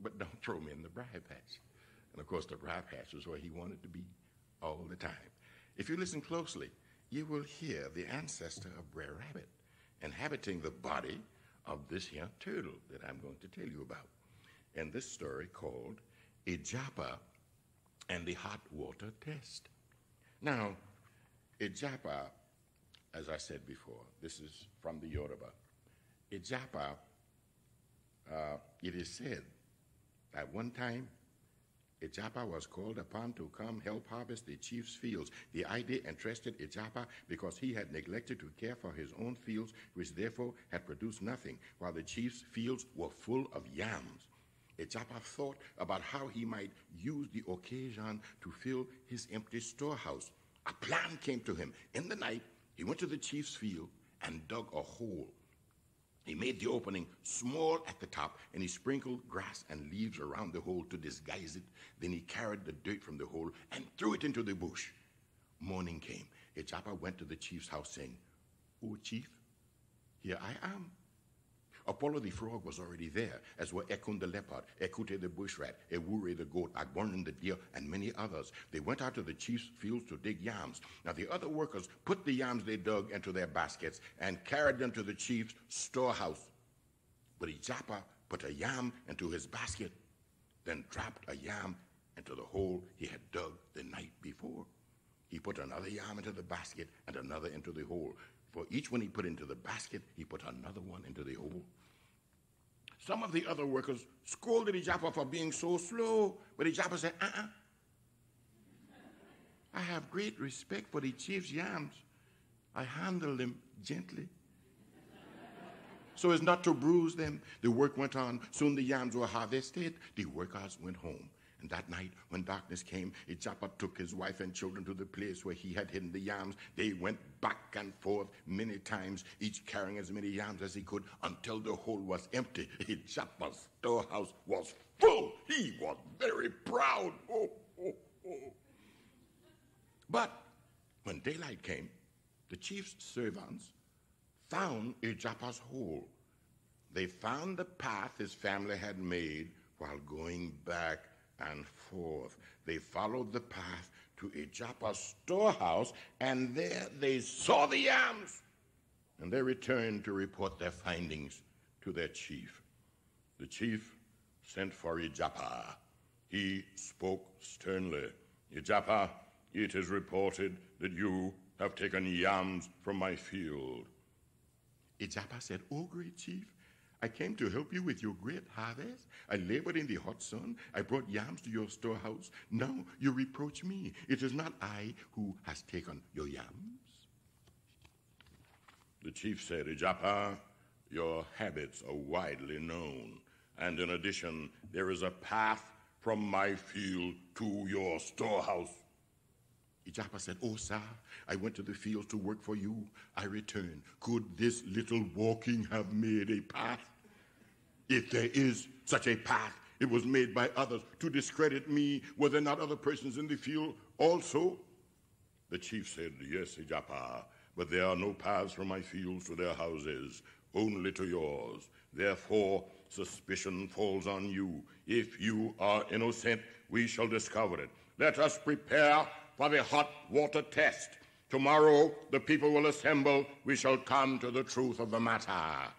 but don't throw me in the briar patch. And of course, the briar patch was where he wanted to be all the time. If you listen closely, you will hear the ancestor of Brer Rabbit inhabiting the body of this here turtle that I'm going to tell you about. In this story called Ijapa and the Hot Water Test. Now, Ijapa, as I said before, this is from the Yoruba. Ijapa, uh, it is said at one time Ijapa was called upon to come help harvest the chief's fields. The idea interested Ijapa because he had neglected to care for his own fields, which therefore had produced nothing, while the chief's fields were full of yams. Ijapa thought about how he might use the occasion to fill his empty storehouse. A plan came to him. In the night, he went to the chief's field and dug a hole he made the opening small at the top, and he sprinkled grass and leaves around the hole to disguise it. Then he carried the dirt from the hole and threw it into the bush. Morning came. Ijapa went to the chief's house, saying, O chief, here I am. Opolo the frog was already there, as were Ekun the leopard, Ekute the bush rat, Ewure the goat, Agbonrin the deer, and many others. They went out to the chief's fields to dig yams. Now the other workers put the yams they dug into their baskets and carried them to the chief's storehouse. But Ijapa put a yam into his basket, then dropped a yam into the hole he had dug the night before. He put another yam into the basket and another into the hole. For each one he put into the basket, he put another one into the hole. Some of the other workers scolded Ijapa for being so slow, but Ijapa said, uh uh I have great respect for the chief's yams. I handle them gently. so as not to bruise them. The work went on. Soon the yams were harvested. The workers went home. And that night, when darkness came, Ijapa took his wife and children to the place where he had hidden the yams. They went back and forth many times, each carrying as many yams as he could, until the hole was empty. Ijapa's storehouse was full. He was very proud. Oh, oh, oh. But when daylight came, the chief's servants found Ijapa's hole. They found the path his family had made while going back and forth. They followed the path to Ijapa's storehouse, and there they saw the yams. And they returned to report their findings to their chief. The chief sent for Ijapa. He spoke sternly. Ijapa, it is reported that you have taken yams from my field. Ijapa said, Oh, great chief, I came to help you with your great harvest. I labored in the hot sun. I brought yams to your storehouse. Now you reproach me. It is not I who has taken your yams. The chief said, Ijapa, your habits are widely known. And in addition, there is a path from my field to your storehouse. Ijapa said, Oh, sir, I went to the fields to work for you. I returned. Could this little walking have made a path? If there is such a path, it was made by others to discredit me. Were there not other persons in the field also? The chief said, Yes, Ijapa, but there are no paths from my fields to their houses, only to yours. Therefore, suspicion falls on you. If you are innocent, we shall discover it. Let us prepare for the hot water test. Tomorrow, the people will assemble. We shall come to the truth of the matter.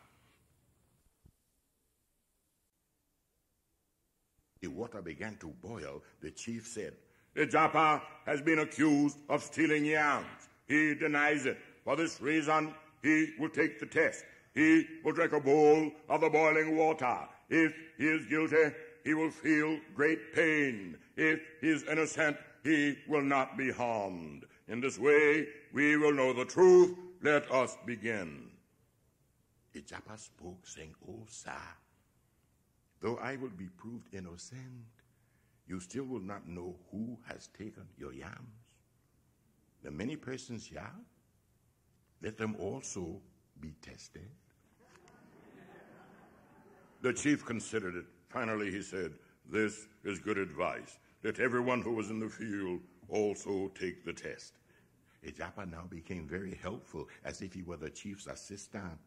Water began to boil. The chief said, Ijapa has been accused of stealing yams. He denies it. For this reason, he will take the test. He will drink a bowl of the boiling water. If he is guilty, he will feel great pain. If he is innocent, he will not be harmed. In this way, we will know the truth. Let us begin. Ijapa spoke, saying, O sir, though I will be proved innocent, you still will not know who has taken your yams. The many persons here, let them also be tested. The chief considered it. Finally, he said, This is good advice. Let everyone who was in the field also take the test. Ijapa now became very helpful, as if he were the chief's assistant.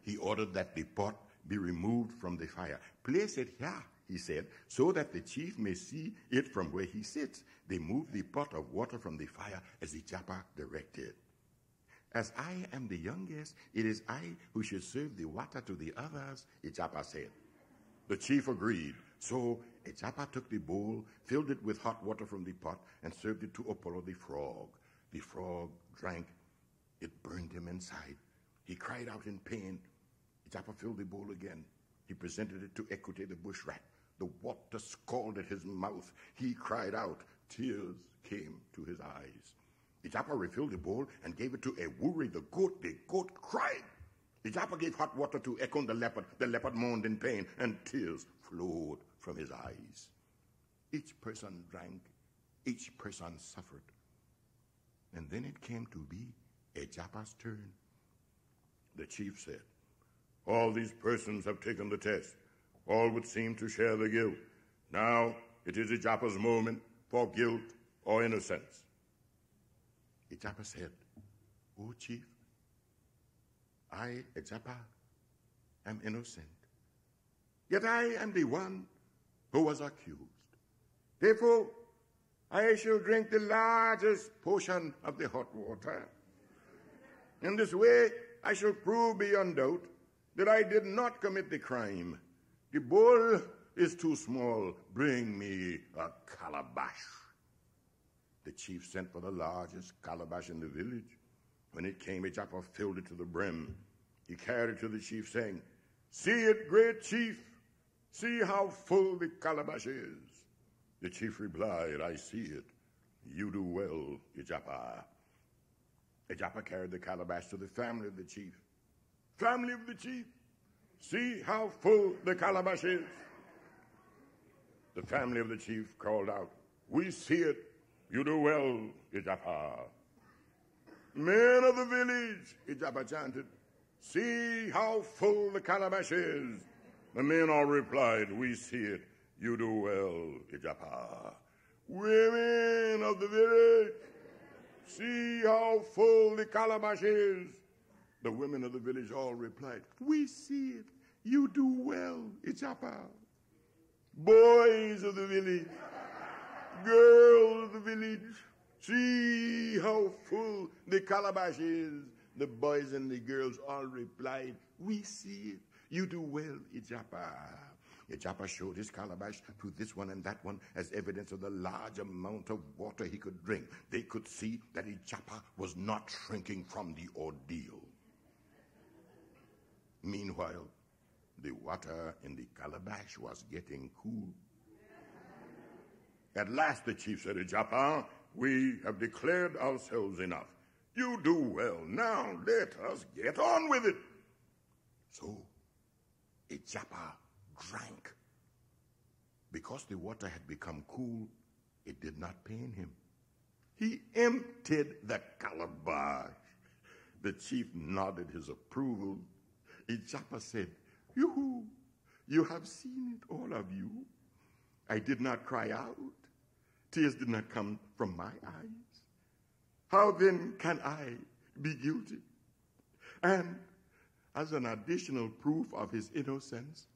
He ordered that the pot be removed from the fire. Place it here, he said, so that the chief may see it from where he sits. They moved the pot of water from the fire as Ijapa directed. As I am the youngest, it is I who should serve the water to the others, Ijapa said. The chief agreed. So Ijapa took the bowl, filled it with hot water from the pot, and served it to Opolo the frog. The frog drank. It burned him inside. He cried out in pain. Ijapa filled the bowl again. He presented it to Ekute the bush rat. The water scalded his mouth. He cried out. Tears came to his eyes. Ijapa refilled the bowl and gave it to Ewure the goat. The goat cried. Ijapa gave hot water to Ekun the leopard. The leopard moaned in pain, and tears flowed from his eyes. Each person drank, each person suffered. And then it came to be Ijapa's turn. The chief said, All these persons have taken the test. All would seem to share the guilt. Now it is Ijapa's moment for guilt or innocence. Ijapa said, O chief, I, Ijapa, am innocent. Yet I am the one who was accused. Therefore, I shall drink the largest portion of the hot water. In this way, I shall prove beyond doubt that I did not commit the crime. The bowl is too small. Bring me a calabash. The chief sent for the largest calabash in the village. When it came, Ijapa filled it to the brim. He carried it to the chief, saying, See it, great chief. See how full the calabash is. The chief replied, I see it. You do well, Ijapa. Ijapa carried the calabash to the family of the chief. Family of the chief, See how full the calabash is. The family of the chief called out, We see it. You do well, Ijapa. Men of the village, Ijapa chanted, See how full the calabash is. The men all replied, We see it. You do well, Ijapa. Women of the village, see how full the calabash is. The women of the village all replied, We see it. You do well, Ijapa. Boys of the village, girls of the village, see how full the calabash is. The boys and the girls all replied, We see it. You do well, Ijapa. Ijapa showed his calabash to this one and that one as evidence of the large amount of water he could drink. They could see that Ijapa was not shrinking from the ordeal. Meanwhile, the water in the calabash was getting cool. At last the chief said, Ijapa, we have declared ourselves enough. You do well. Now let us get on with it. So Ijapa drank. Because the water had become cool, it did not pain him. He emptied the calabash. The chief nodded his approval. Ijapa said, Yoo-hoo, you have seen it, all of you. I did not cry out. Tears did not come from my eyes. How then can I be guilty? And as an additional proof of his innocence,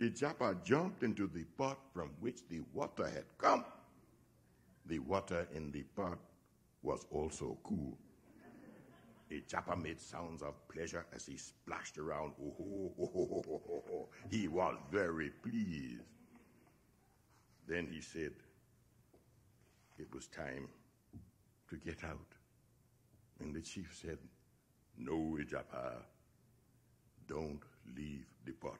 Ijapa jumped into the pot from which the water had come. The water in the pot was also cool. Ijapa made sounds of pleasure as he splashed around. Oh, oh, oh, oh, He was very pleased. Then he said, It was time to get out. And the chief said, No, Ijapa, don't leave the pot.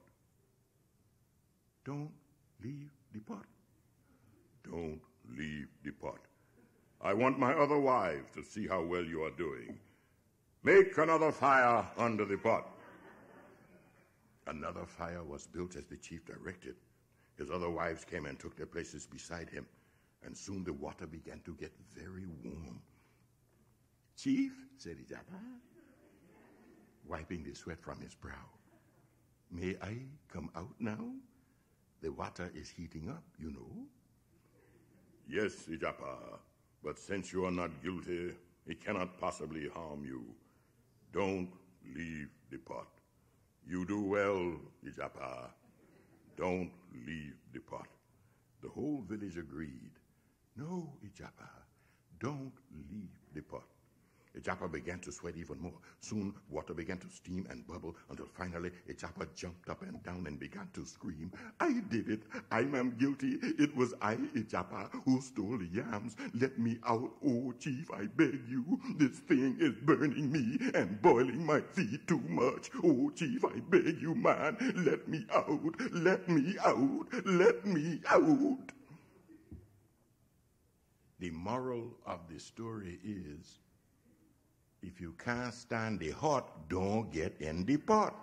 Don't leave the pot. Don't leave the pot. I want my other wives to see how well you are doing. Make another fire under the pot. Another fire was built as the chief directed. His other wives came and took their places beside him, and soon the water began to get very warm. Chief, said Ijapa, wiping the sweat from his brow, may I come out now? The water is heating up, you know. Yes, Ijapa, but since you are not guilty, it cannot possibly harm you. Don't leave the pot. You do well, Ijapa. Don't leave the pot. The whole village agreed. No, Ijapa, don't leave the pot. Ijapa began to sweat even more. Soon, water began to steam and bubble until finally Ijapa jumped up and down and began to scream, I did it. I am guilty. It was I, Ijapa, who stole yams. Let me out, oh chief, I beg you. This thing is burning me and boiling my feet too much. Oh chief, I beg you, man. Let me out. Let me out. Let me out. The moral of the story is if you can't stand the hot, don't get in the pot.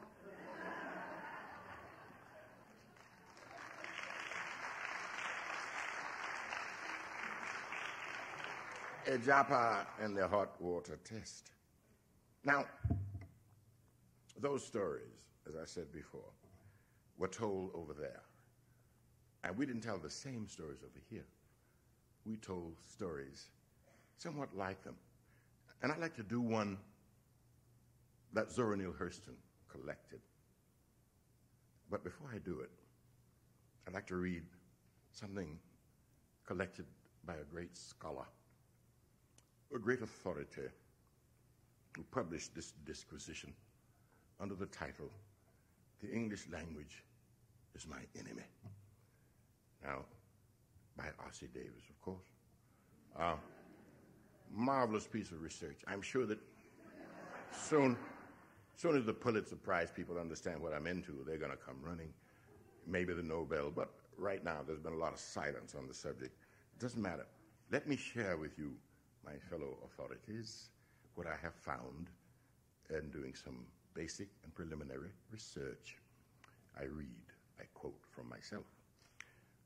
Ijapa and the hot water test. Now, those stories, as I said before, were told over there. And we didn't tell the same stories over here. We told stories somewhat like them. And I'd like to do one that Zora Neale Hurston collected. But before I do it, I'd like to read something collected by a great scholar, a great authority, who published this disquisition under the title, The English Language is My Enemy. Now, by Ossie Davis, of course. Uh, marvelous piece of research. I'm sure that soon, soon as the Pulitzer Prize people understand what I'm into, they're going to come running. Maybe the Nobel, but right now there's been a lot of silence on the subject. It doesn't matter. Let me share with you, my fellow authorities, what I have found in doing some basic and preliminary research. I read, I quote from myself.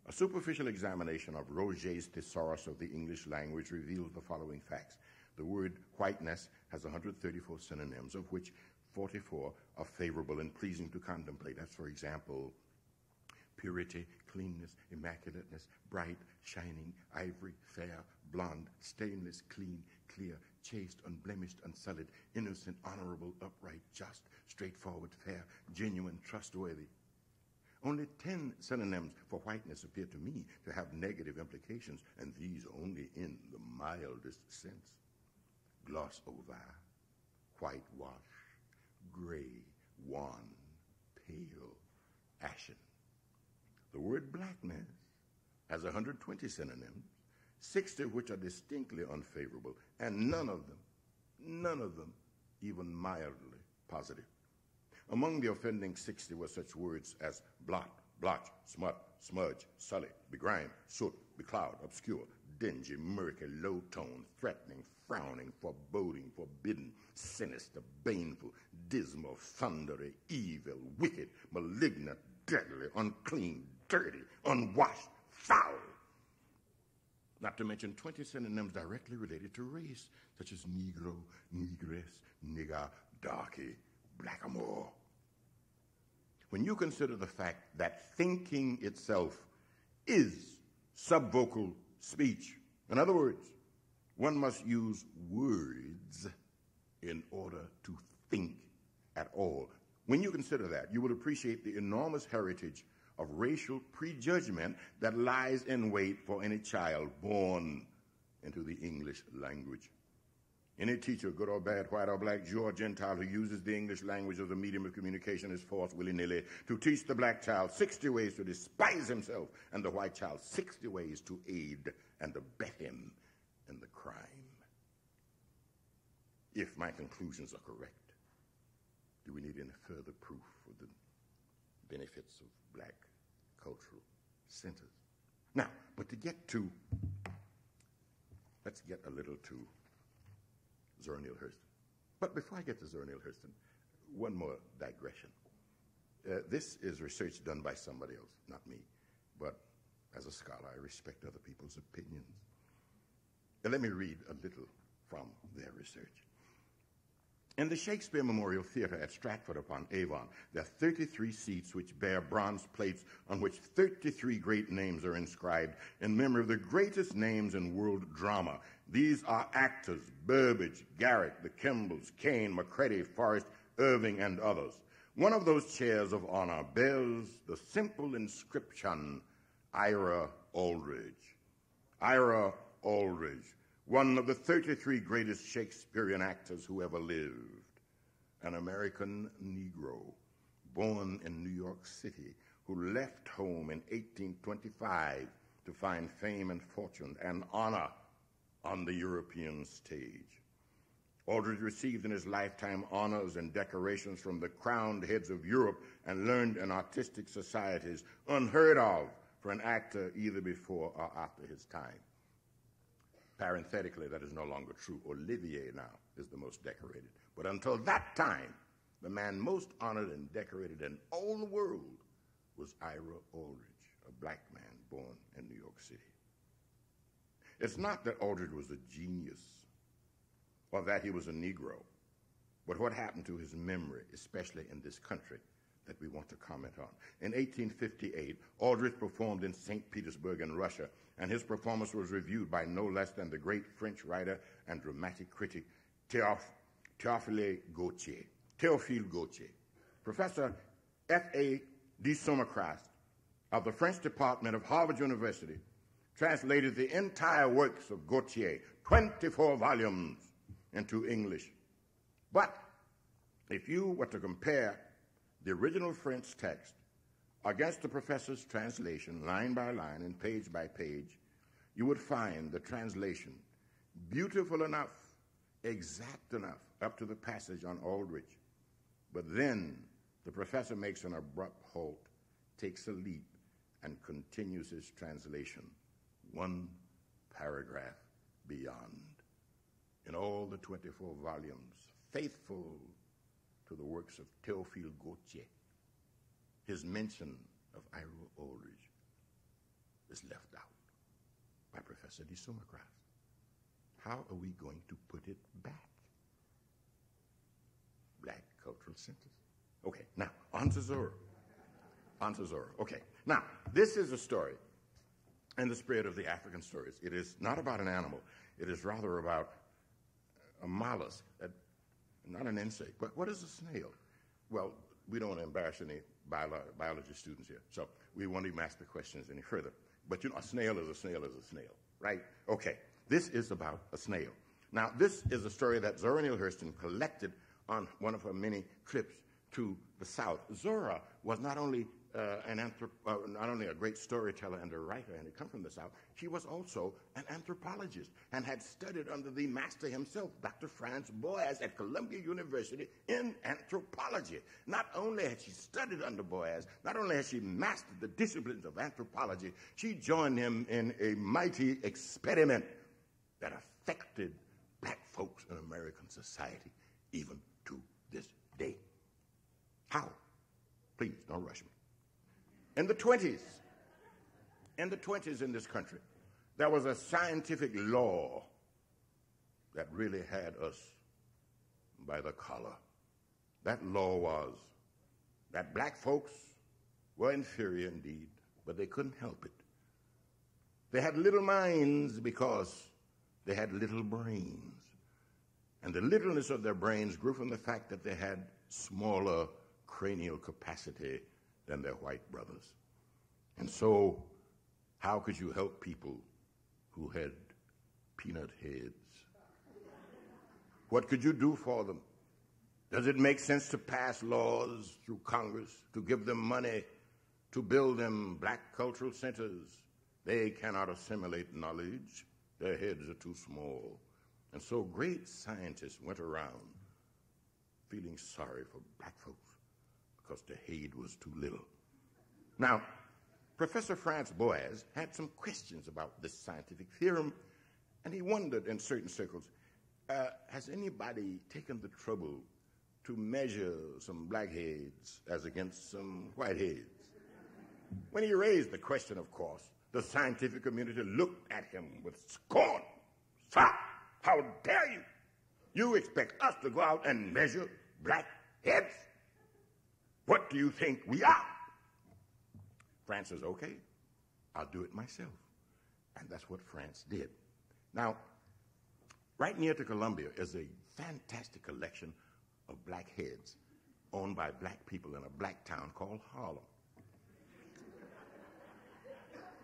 A superficial examination of Roget's Thesaurus of the English language reveals the following facts. The word whiteness has 134 synonyms, of which 44 are favorable and pleasing to contemplate. As, for example, purity, cleanness, immaculateness, bright, shining, ivory, fair, blonde, stainless, clean, clear, chaste, unblemished, unsullied, innocent, honorable, upright, just, straightforward, fair, genuine, trustworthy. Only 10 synonyms for whiteness appear to me to have negative implications, and these only in the mildest sense. Gloss over, whitewash, gray, wan, pale, ashen. The word blackness has 120 synonyms, 60 of which are distinctly unfavorable, and none of them, none of them even mildly positive. Among the offending 60 were such words as blot, blotch, smut, smudge, sully, begrime, soot, becloud, obscure, dingy, murky, low tone, threatening, frowning, foreboding, forbidden, sinister, baneful, dismal, thundery, evil, wicked, malignant, deadly, unclean, dirty, unwashed, foul. Not to mention 20 synonyms directly related to race, such as Negro, Negress, nigger, darky, blackamoor. When you consider the fact that thinking itself is subvocal speech, in other words, one must use words in order to think at all. When you consider that, you will appreciate the enormous heritage of racial prejudgment that lies in wait for any child born into the English language. Any teacher, good or bad, white or black, Jew or Gentile, who uses the English language as a medium of communication is forced willy nilly to teach the black child 60 ways to despise himself and the white child 60 ways to aid and abet him in the crime. If my conclusions are correct, do we need any further proof of the benefits of black cultural centers? Now, but to get to, let's get a little to Zora Neale Hurston. But before I get to Zora Neale Hurston, one more digression. Uh, this is research done by somebody else, not me. But as a scholar, I respect other people's opinions. Let me read a little from their research. In the Shakespeare Memorial Theater at Stratford upon Avon, there are 33 seats which bear bronze plates on which 33 great names are inscribed in memory of the greatest names in world drama. These are actors Burbage, Garrick, the Kembles, Kean, Macready, Forrest, Irving, and others. One of those chairs of honor bears the simple inscription Ira Aldridge. Ira Aldridge one of the 33 greatest Shakespearean actors who ever lived, an American Negro born in New York City who left home in 1825 to find fame and fortune and honor on the European stage. Aldridge received in his lifetime honors and decorations from the crowned heads of Europe and learned in artistic societies unheard of for an actor either before or after his time. Parenthetically, that is no longer true. Olivier now is the most decorated. But until that time, the man most honored and decorated in all the world was Ira Aldridge, a black man born in New York City. It's not that Aldridge was a genius or that he was a Negro, but what happened to his memory, especially in this country, that we want to comment on. In 1858, Aldridge performed in St. Petersburg in Russia, and his performance was reviewed by no less than the great French writer and dramatic critic Théophile Gautier. Théophile Gautier. Professor F.A. de Sumichrast of the French Department of Harvard University translated the entire works of Gautier, 24 volumes, into English. But if you were to compare the original French text against the professor's translation, line by line and page by page, you would find the translation beautiful enough, exact enough, up to the passage on Aldridge. But then the professor makes an abrupt halt, takes a leap, and continues his translation one paragraph beyond. In all the 24 volumes, faithful to the works of Théophile Gautier. his mention of Ira Aldridge is left out by Professor de Sumichrast. How are we going to put it back? Black cultural centers. Okay, now, on to Zora. On to Zora. Okay, now, this is a story in the spirit of the African stories. It is not about an animal, it is rather about a mollusk, a, not an insect. But what is a snail? Well, we don't want to embarrass any bio- biology students here, so we won't even ask the questions any further. But you know, a snail is a snail is a snail, right? Okay, this is about a snail. Now, this is a story that Zora Neale Hurston collected on one of her many trips to the South. Zora was not only uh, an anthrop- uh, not only a great storyteller and a writer, and had come from the South, she was also an anthropologist and had studied under the master himself, Dr. Franz Boas, at Columbia University in anthropology. Not only had she studied under Boas, not only had she mastered the disciplines of anthropology, she joined him in a mighty experiment that affected black folks in American society even to this day. How? Please don't rush me. In the 20s, in the 20s in this country, there was a scientific law that really had us by the collar. That law was that black folks were inferior indeed, but they couldn't help it. They had little minds because they had little brains. And the littleness of their brains grew from the fact that they had smaller cranial capacity than their white brothers. And so, how could you help people who had peanut heads? What could you do for them? Does it make sense to pass laws through Congress to give them money to build them black cultural centers? They cannot assimilate knowledge. Their heads are too small. And so great scientists went around feeling sorry for black folks because the head was too little. Now, Professor Franz Boas had some questions about this scientific theorem, and he wondered in certain circles uh, has anybody taken the trouble to measure some blackheads as against some whiteheads? When he raised the question, of course, the scientific community looked at him with scorn. Sir, how dare you? You expect us to go out and measure black heads? What do you think we are? Franz says, okay, I'll do it myself. And that's what Franz did. Now, right near to Columbia is a fantastic collection of black heads owned by black people in a black town called Harlem.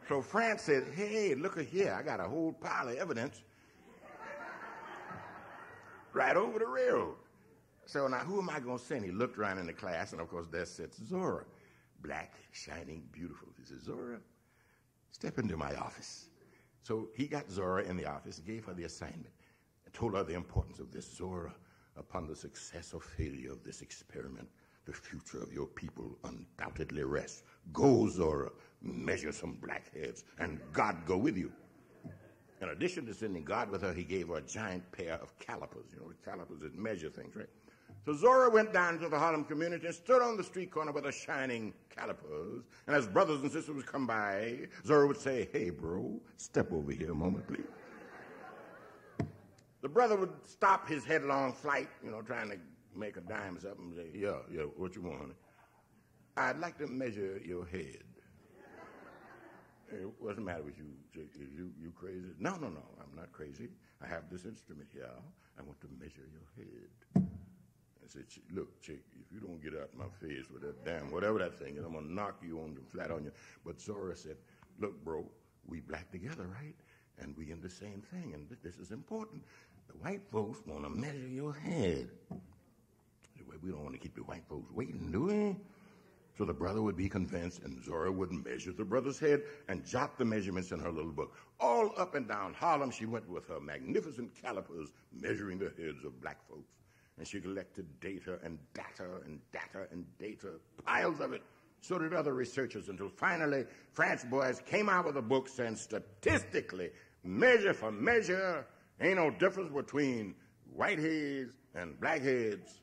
So Franz said, hey, look here, I got a whole pile of evidence right over the railroad. So now who am I going to send? He looked around in the class, and of course there sits Zora, black, shining, beautiful. He says, Zora, step into my office. So he got Zora in the office, gave her the assignment, and told her the importance of this. Zora, upon the success or failure of this experiment, the future of your people undoubtedly rests. Go, Zora, measure some blackheads, and God go with you. In addition to sending God with her, he gave her a giant pair of calipers. You know, calipers that measure things, right? So Zora went down to the Harlem community and stood on the street corner with her shining calipers. And as brothers and sisters would come by, Zora would say, Hey, bro, step over here a moment, please. The brother would stop his headlong flight, you know, trying to make a dime or something, and say, Yeah, yeah, what you want, honey? I'd like to measure your head. Hey, what's the matter with you? Is you, you crazy? No, no, no, I'm not crazy. I have this instrument here. I want to measure your head. Said, look, chick, if you don't get out of my face with that damn, whatever that thing is, I'm going to knock you on the flat on you. But Zora said, look, bro, we black together, right? And we in the same thing, and this is important. The white folks want to measure your head. We don't want to keep the white folks waiting, do we? So the brother would be convinced, and Zora would measure the brother's head and jot the measurements in her little book. All up and down Harlem, she went with her magnificent calipers measuring the heads of black folks. And she collected data and data and data and data, piles of it. So did other researchers until finally Franz Boas came out with a book saying statistically, measure for measure, ain't no difference between white heads and black heads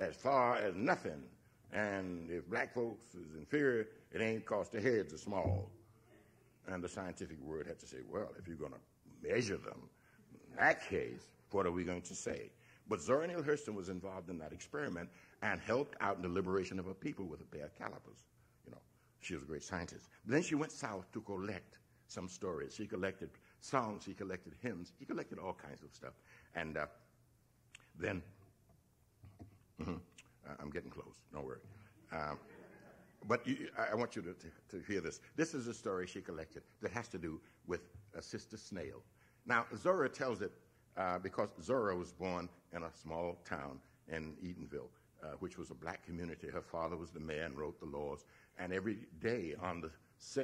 as far as nothing And if black folks is inferior, it ain't because their heads are small. And the scientific world had to say, well, if you're going to measure them, in that case, what are we going to say? But Zora Neale Hurston was involved in that experiment and helped out in the liberation of her people with a pair of calipers. You know, she was a great scientist. Then she went south to collect some stories. She collected songs, she collected hymns, she collected all kinds of stuff. And uh, then, mm-hmm, I'm getting close, don't worry. Um, but you, I want you to, to, to, hear this. This is a story she collected that has to do with a Sister Snail. Now, Zora tells it uh, because Zora was born in a small town in Eatonville, uh, which was a black community. Her father was the mayor and wrote the laws. And every day on the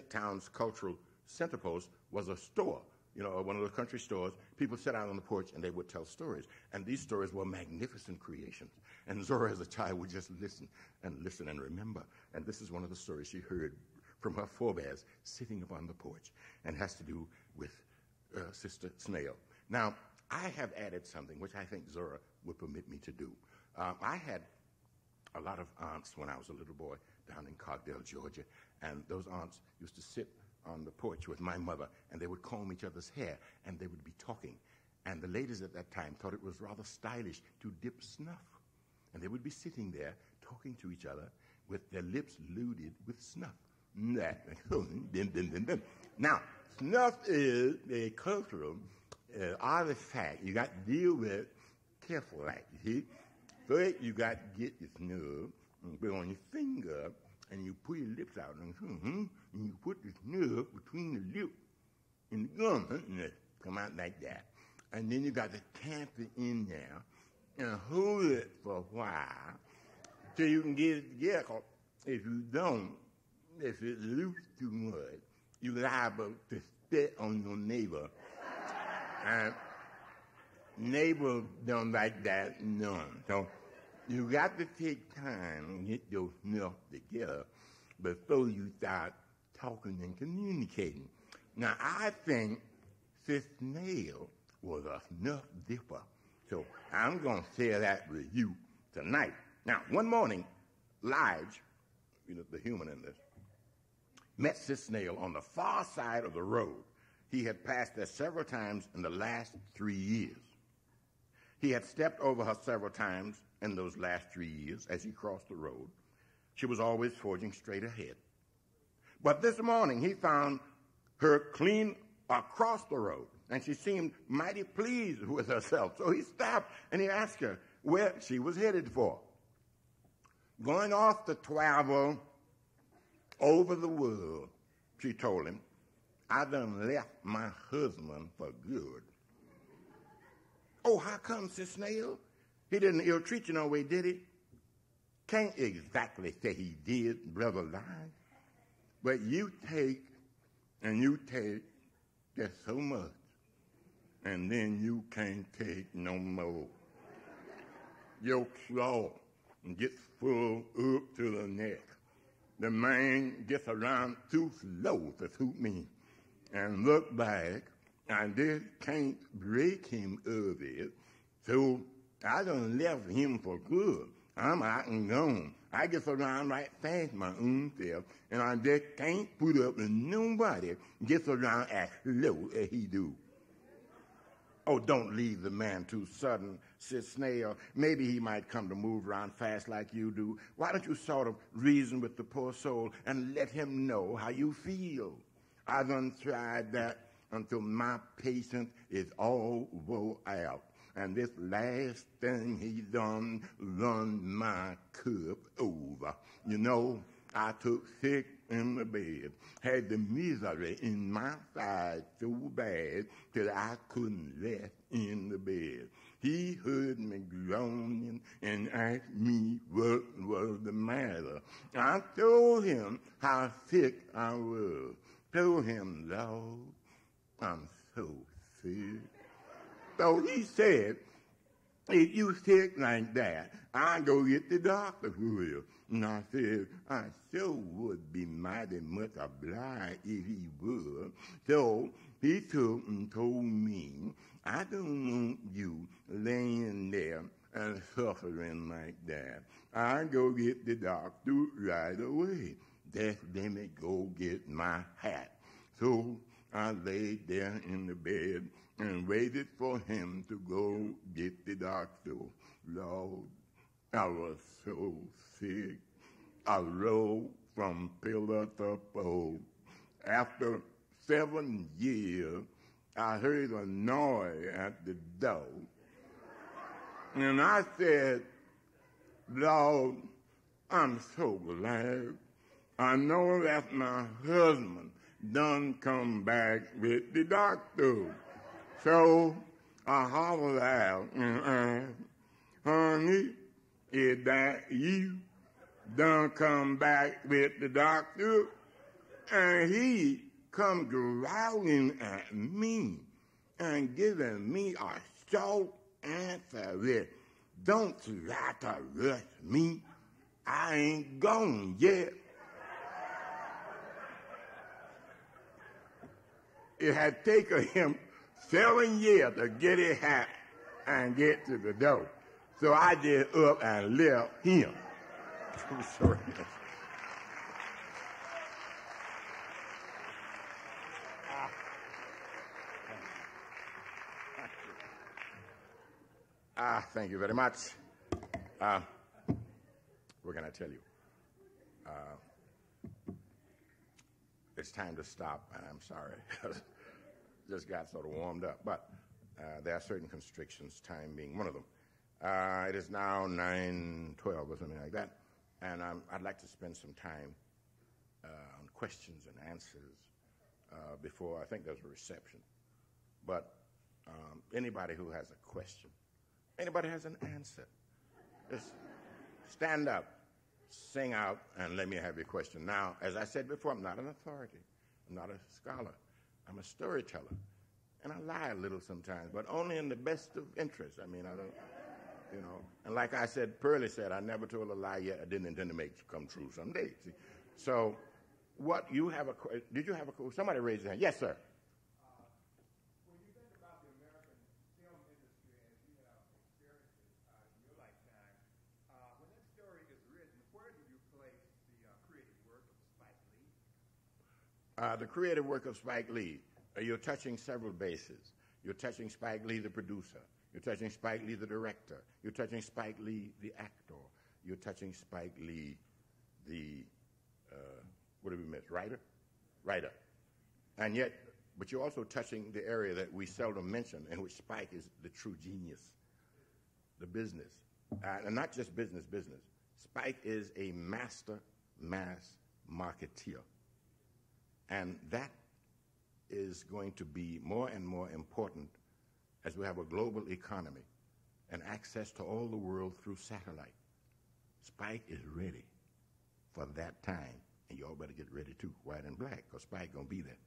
town's cultural center post was a store, you know, one of the country stores. People sat out on the porch and they would tell stories. And these stories were magnificent creations. And Zora, as a child, would just listen and listen and remember. And this is one of the stories she heard from her forebears sitting upon the porch and has to do with uh, Sister Snail. Now, I have added something which I think Zora would permit me to do. Um, I had a lot of aunts when I was a little boy down in Cogdell, Georgia, and those aunts used to sit on the porch with my mother, and they would comb each other's hair, and they would be talking. And the ladies at that time thought it was rather stylish to dip snuff. And they would be sitting there talking to each other with their lips loaded with snuff. *laughs* now, snuff is a cultural uh, artifact you got to deal with careful, like, you see. First, you got to get this snub and put on your finger, and you put your lips out, and, mm-hmm, and you put this snub between the lip and the gum, and it come out like that. And then you got to tamp it in there and hold it for a while till you can get it together. If you don't, if it's loose too much, you're liable to spit on your neighbor. And neighbors don't like that none. So you got to take time and get your snuff together before you start talking and communicating. Now, I think Sis Snail was a snuff dipper. So I'm going to share that with you tonight. Now, one morning, Lige, you know, the human in this, met Sis Snail on the far side of the road. He had passed there several times in the last three years. He had stepped over her several times in those last three years as he crossed the road. She was always forging straight ahead. But this morning, he found her clean across the road, and she seemed mighty pleased with herself. So he stopped and he asked her where she was headed for. Going off to travel over the world, she told him. I done left my husband for good. Oh, how come, Sis Snail? He didn't ill treat you no way, did he? Can't exactly say he did, Brother Lige. But you take and you take just so much, and then you can't take no more. Your claw gets full up to the neck. The man gets around too slow to suit me. And look back, I just can't break him of it. So I done left him for good. I'm out and gone. I get around right fast my own self, and I just can't put up with nobody gets around as low as he do. Oh, don't leave the man too sudden, said Snail. Maybe he might come to move around fast like you do. Why don't you sort of reason with the poor soul and let him know how you feel? I done tried that until my patience is all wore out. And this last thing he done run my cup over. You know, I took sick in the bed, had the misery in my side so bad that I couldn't rest in the bed. He heard me groaning and asked me what was the matter. I told him how sick I was. Told him, Lord, I'm so sick. So he said, if you sick like that, I go get the doctor for you. And I said, I sure would be mighty much obliged if he would. So he took and told me, I don't want you laying there and suffering like that. I go get the doctor right away. Just let me go get my hat. So I laid there in the bed and waited for him to go get the doctor. Lord, I was so sick. I rode from pillar to pole. After seven years, I heard a noise at the door. And I said, Lord, I'm so glad. I know that my husband done come back with the doctor. So I hollered out and asked, honey, is that you done come back with the doctor? And he come growling at me and giving me a short answer with, don't try to rush me. I ain't gone yet. It had taken him seven years to get his hat and get to the door. So I just up and left him. I'm sorry. Ah, thank you very much. Uh, we're going to tell you. Uh, it's time to stop, and I'm sorry. *laughs* Just got sort of warmed up. But uh, there are certain constrictions, time being one of them. Uh, it is now 9.12 or something like that, and I'd like to spend some time uh, on questions and answers uh, before I think there's a reception. But um, anybody who has a question, Anybody has an answer? Just stand up, sing out, and let me have your question. Now, as I said before, I'm not an authority. I'm not a scholar. I'm a storyteller. And I lie a little sometimes, but only in the best of interest. I mean, I don't, you know. And like I said, Purlie said, I never told a lie yet. I didn't intend to make it come true someday. See? So, what you have a, did you have a, somebody raise their hand. Yes, sir. Uh, the creative work of Spike Lee, uh, you're touching several bases. You're touching Spike Lee, the producer. You're touching Spike Lee, the director. You're touching Spike Lee, the actor. You're touching Spike Lee, the, uh, what did we miss, writer? Writer. And yet, but you're also touching the area that we seldom mention, in which Spike is the true genius, the business. Uh, and not just business, business. Spike is a master mass marketeer. And that is going to be more and more important as we have a global economy and access to all the world through satellite. Spike is ready for that time, and y'all better get ready too, white and black, because Spike gonna be there.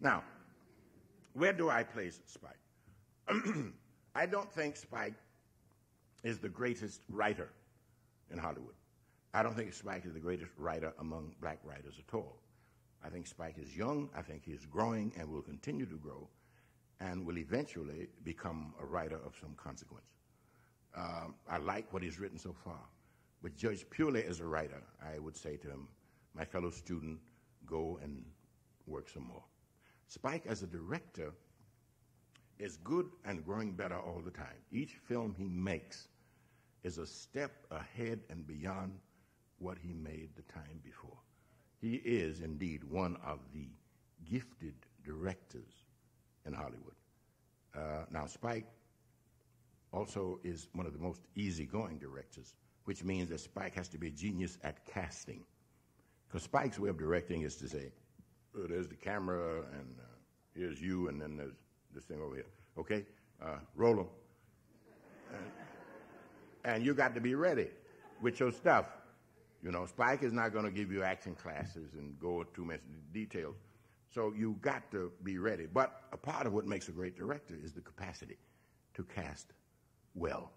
Now, where do I place Spike? *clears throat* I don't think Spike is the greatest writer in Hollywood. I don't think Spike is the greatest writer among black writers at all. I think Spike is young. I think he's growing and will continue to grow and will eventually become a writer of some consequence. Um, I like what he's written so far. But judged purely as a writer, I would say to him, my fellow student, go and work some more. Spike, as a director, is good and growing better all the time. Each film he makes is a step ahead and beyond what he made the time before. He is indeed one of the gifted directors in Hollywood. Uh, now, Spike also is one of the most easygoing directors, which means that Spike has to be a genius at casting. Because Spike's way of directing is to say, oh, there's the camera, and uh, here's you, and then there's this thing over here. Okay? Uh, roll them. And, and you got to be ready with your stuff. You know, Spike is not going to give you acting classes and go into too much details. So you got to be ready. But a part of what makes a great director is the capacity to cast well.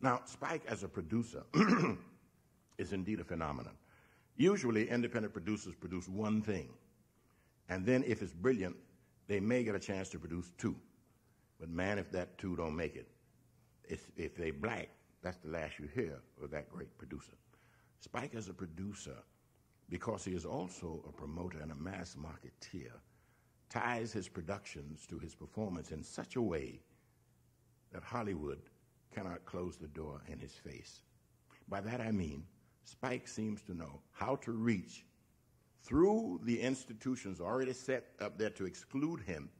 Now, Spike as a producer *clears throat* is indeed a phenomenon. Usually, independent producers produce one thing, and then if it's brilliant, they may get a chance to produce two. But man, if that two don't make it, if, if they black, That's the last you hear of that great producer. Spike is a producer because he is also a promoter and a mass marketeer, ties his productions to his performance in such a way that Hollywood cannot close the door in his face. By that I mean, Spike seems to know how to reach through the institutions already set up there to exclude him,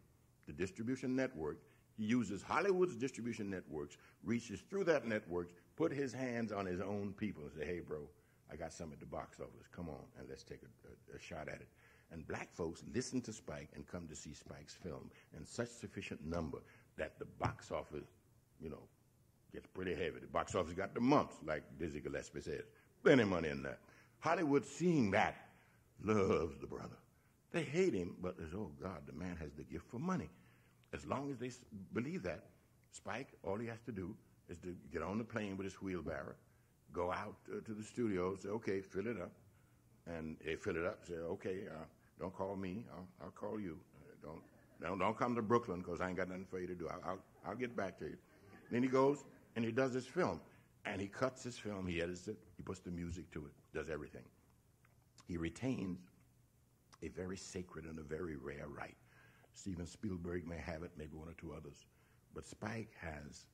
the distribution network. He uses Hollywood's distribution networks, reaches through that network, put his hands on his own people and say, hey, bro, I got some at the box office. Come on, and let's take a, a, a shot at it. And black folks listen to Spike and come to see Spike's film in such sufficient number that the box office, you know, gets pretty heavy. The box office got the mumps, like Dizzy Gillespie says. Plenty money in that. Hollywood, seeing that, loves the brother. They hate him, but as oh God, the man has the gift for money. As long as they believe that, Spike, all he has to do is to get on the plane with his wheelbarrow, go out uh, to the studio, say, okay, fill it up. And they fill it up, say, okay, uh, don't call me, I'll, I'll call you. Uh, don't, don't, don't come to Brooklyn because I ain't got nothing for you to do. I'll, I'll, I'll get back to you. Then he goes and he does his film. And he cuts his film, he edits it, he puts the music to it, does everything. He retains a very sacred and a very rare right. Steven Spielberg may have it, maybe one or two others. But Spike has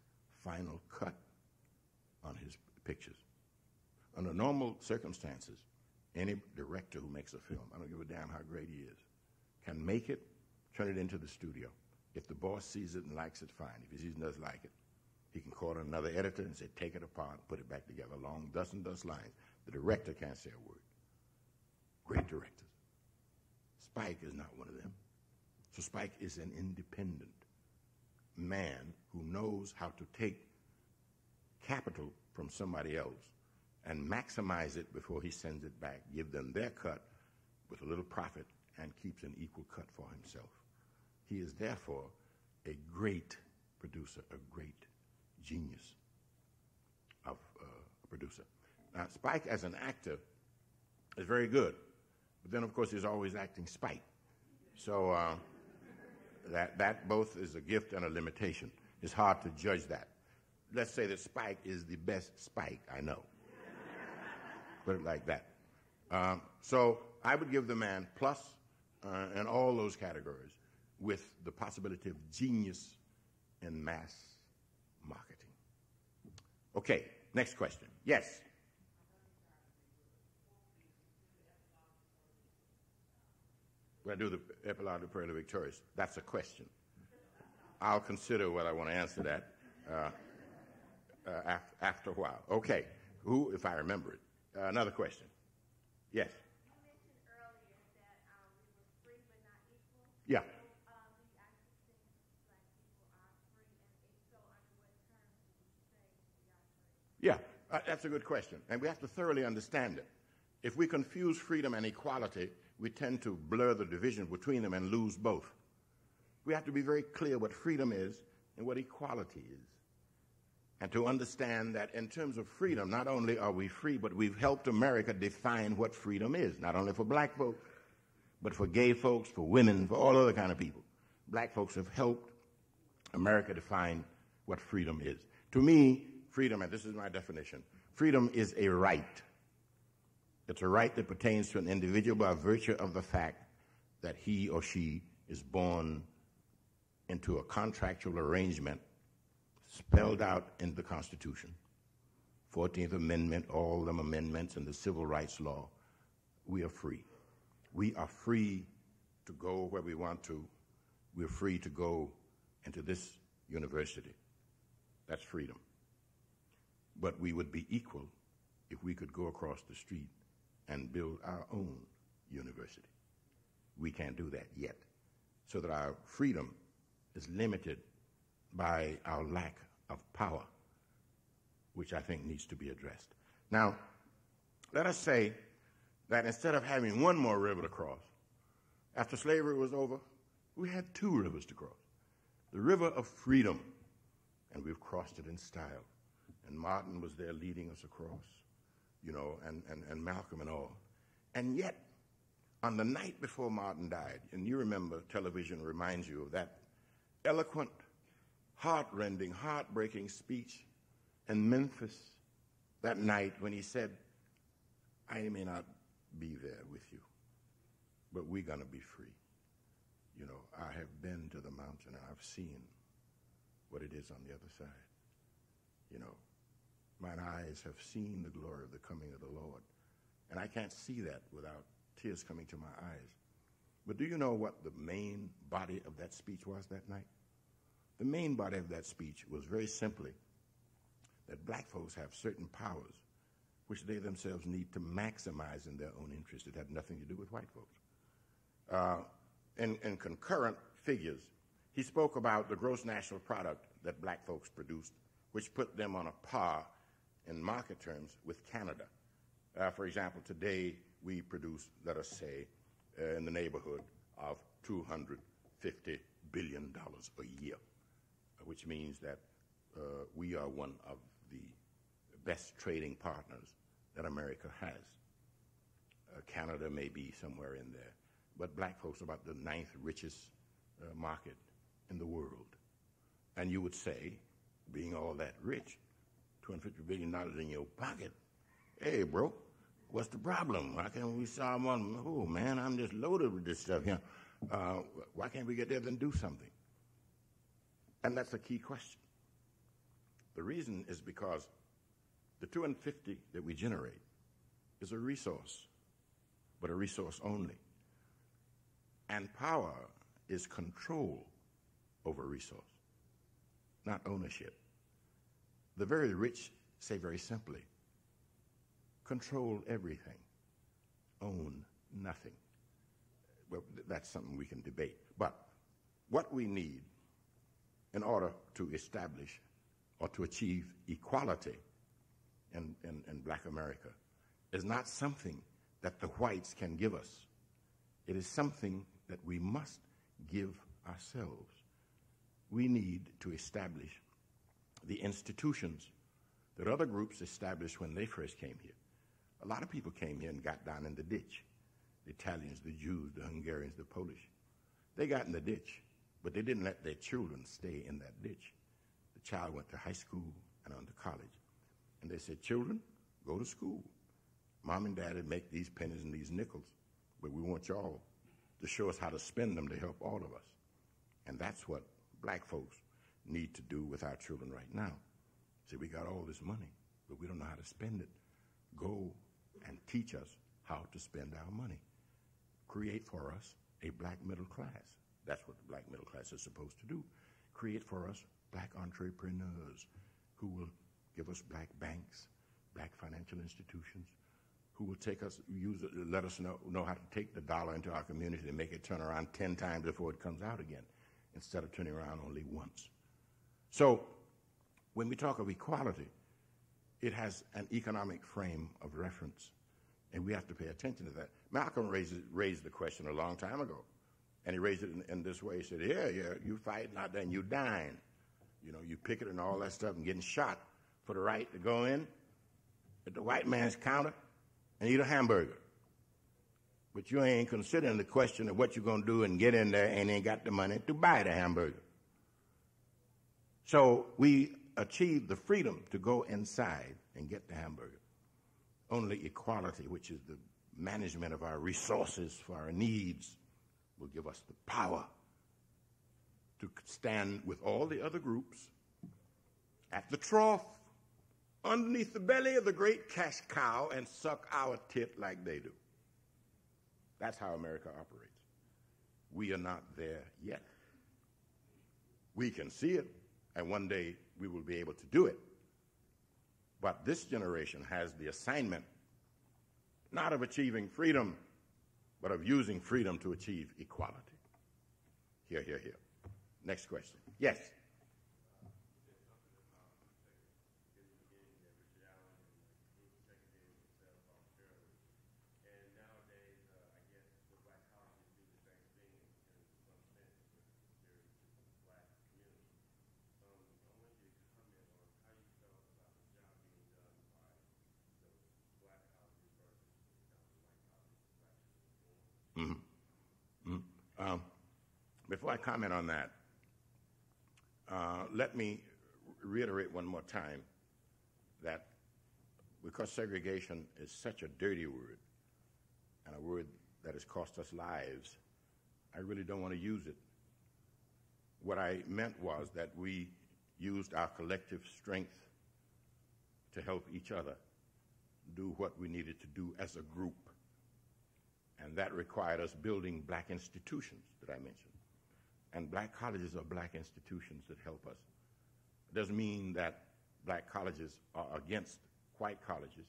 final cut on his pictures. Under normal circumstances, any director who makes a film, I don't give a damn how great he is, can make it, turn it into the studio. If the boss sees it and likes it, fine. If he sees doesn't like it, he can call another editor and say, take it apart, put it back together along thus and thus lines. The director can't say a word. Great directors. Spike is not one of them. So Spike is an independent man who knows how to take capital from somebody else and maximize it before he sends it back, give them their cut with a little profit, and keeps an equal cut for himself. He is therefore a great producer, a great genius of uh, a producer. Now, Spike as an actor is very good, but then, of course, he's always acting Spike. So uh, that, that both is a gift and a limitation. It's hard to judge that. Let's say that Spike is the best Spike I know. Put it like that. Um, so I would give the man plus, uh, in all those categories with the possibility of genius in mass marketing. Okay, next question. Yes. When I do the epilogue of Purlie Victorious, that's a question. I'll consider what I want to answer that uh, uh, after, a while. Okay, who, if I remember it? Uh, another question. Yes. Yeah. Yeah, uh, that's a good question. And we have to thoroughly understand it. If we confuse freedom and equality, we tend to blur the division between them and lose both. We have to be very clear what freedom is and what equality is. And to understand that in terms of freedom, not only are we free, but we've helped America define what freedom is, not only for black folks, but for gay folks, for women, for all other kind of people. Black folks have helped America define what freedom is. To me, Freedom, and this is my definition freedom is a right. It's a right that pertains to an individual by virtue of the fact that he or she is born into a contractual arrangement spelled out in the Constitution. 14th Amendment, all them amendments, and the Civil Rights Law. We are free. We are free to go where we want to. We're free to go into this university. That's freedom but we would be equal if we could go across the street and build our own university. We can't do that yet. So that our freedom is limited by our lack of power, which I think needs to be addressed. Now, let us say that instead of having one more river to cross, after slavery was over, we had two rivers to cross. The river of freedom, and we've crossed it in style and Martin was there leading us across, you know, and, and, and Malcolm and all. And yet, on the night before Martin died, and you remember television reminds you of that eloquent, heartrending, heartbreaking speech in Memphis that night when he said, I may not be there with you, but we're going to be free. You know, I have been to the mountain and I've seen what it is on the other side. You know, mine eyes have seen the glory of the coming of the Lord. And I can't see that without tears coming to my eyes. But do you know what the main body of that speech was that night? The main body of that speech was very simply that black folks have certain powers which they themselves need to maximize in their own interest. It had nothing to do with white folks. Uh, in, concurrent figures, he spoke about the gross national product that black folks produced, which put them on a par in market terms with Canada. Uh, for example, today we produce, let us say, uh, in the neighborhood of $250 billion a year, which means that uh, we are one of the best trading partners that America has. Uh, Canada may be somewhere in there, but black folks are about the ninth richest uh, market in the world. And you would say, being all that rich, $250 billion in your pocket, hey, bro, what's the problem? Why can't we solve one? Oh, man, I'm just loaded with this stuff here. Uh, why can't we get there and do something? And that's a key question. The reason is because the 250 that we generate is a resource, but a resource only. And power is control over resource, not ownership. The very rich say very simply control everything, own nothing. Well, that's something we can debate. But what we need in order to establish or to achieve equality in, in, in black America is not something that the whites can give us. It is something that we must give ourselves. We need to establish the institutions that other groups established when they first came here. A lot of people came here and got down in the ditch. The Italians, the Jews, the Hungarians, the Polish. They got in the ditch, but they didn't let their children stay in that ditch. The child went to high school and on to college. And they said, Children, go to school. Mom and dad would make these pennies and these nickels, but we want y'all to show us how to spend them to help all of us. And that's what black folks need to do with our children right now. See, we got all this money, but we don't know how to spend it. Go and teach us how to spend our money. Create for us a black middle class. That's what the black middle class is supposed to do. Create for us black entrepreneurs who will give us black banks, black financial institutions, who will take us, use let us know, know how to take the dollar into our community and make it turn around 10 times before it comes out again, instead of turning around only once. So, when we talk of equality, it has an economic frame of reference, and we have to pay attention to that. Malcolm raised, raised the question a long time ago, and he raised it in, in this way. He said, yeah, yeah, you fighting out there and you dying. You know, you picketing and all that stuff and getting shot for the right to go in at the white man's counter and eat a hamburger. But you ain't considering the question of what you're going to do and get in there and ain't got the money to buy the hamburger. So we achieved the freedom to go inside and get the hamburger. Only equality, which is the management of our resources for our needs, will give us the power to stand with all the other groups at the trough underneath the belly of the great cash cow and suck our tit like they do. That's how America operates. We are not there yet. We can see it, and one day we will be able to do it. But this generation has the assignment not of achieving freedom, but of using freedom to achieve equality. Here, here, here. Next question. Yes. Um, before I comment on that, uh, let me reiterate one more time that because segregation is such a dirty word and a word that has cost us lives, I really don't want to use it. What I meant was that we used our collective strength to help each other do what we needed to do as a group. And that required us building black institutions that I mentioned. And black colleges are black institutions that help us. It doesn't mean that black colleges are against white colleges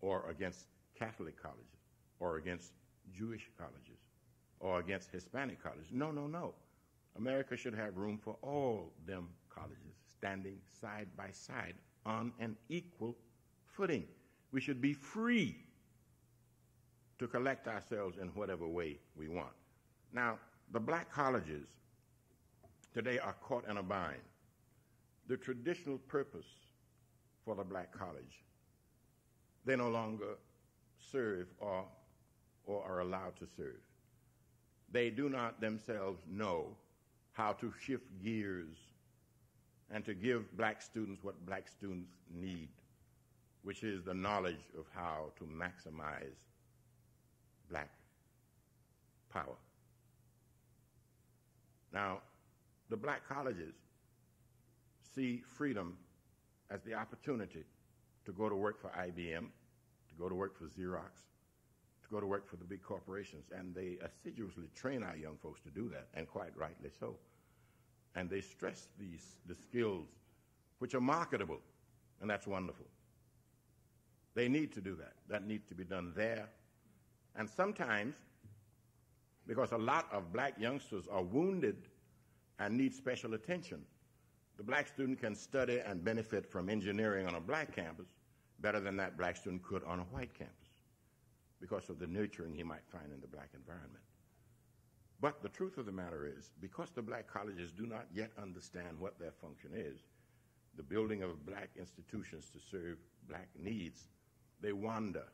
or against Catholic colleges or against Jewish colleges or against Hispanic colleges. No, no, no. America should have room for all them colleges standing side by side on an equal footing. We should be free to collect ourselves in whatever way we want. Now, the black colleges today are caught in a bind. The traditional purpose for the black college, they no longer serve or, or are allowed to serve. They do not themselves know how to shift gears and to give black students what black students need, which is the knowledge of how to maximize black power. Now, the black colleges see freedom as the opportunity to go to work for IBM, to go to work for Xerox, to go to work for the big corporations. And they assiduously train our young folks to do that, and quite rightly so. And they stress these the skills which are marketable, and that's wonderful. They need to do that. That needs to be done there. And sometimes, because a lot of black youngsters are wounded and need special attention, the black student can study and benefit from engineering on a black campus better than that black student could on a white campus because of the nurturing he might find in the black environment. But the truth of the matter is, because the black colleges do not yet understand what their function is, the building of black institutions to serve black needs, they wander.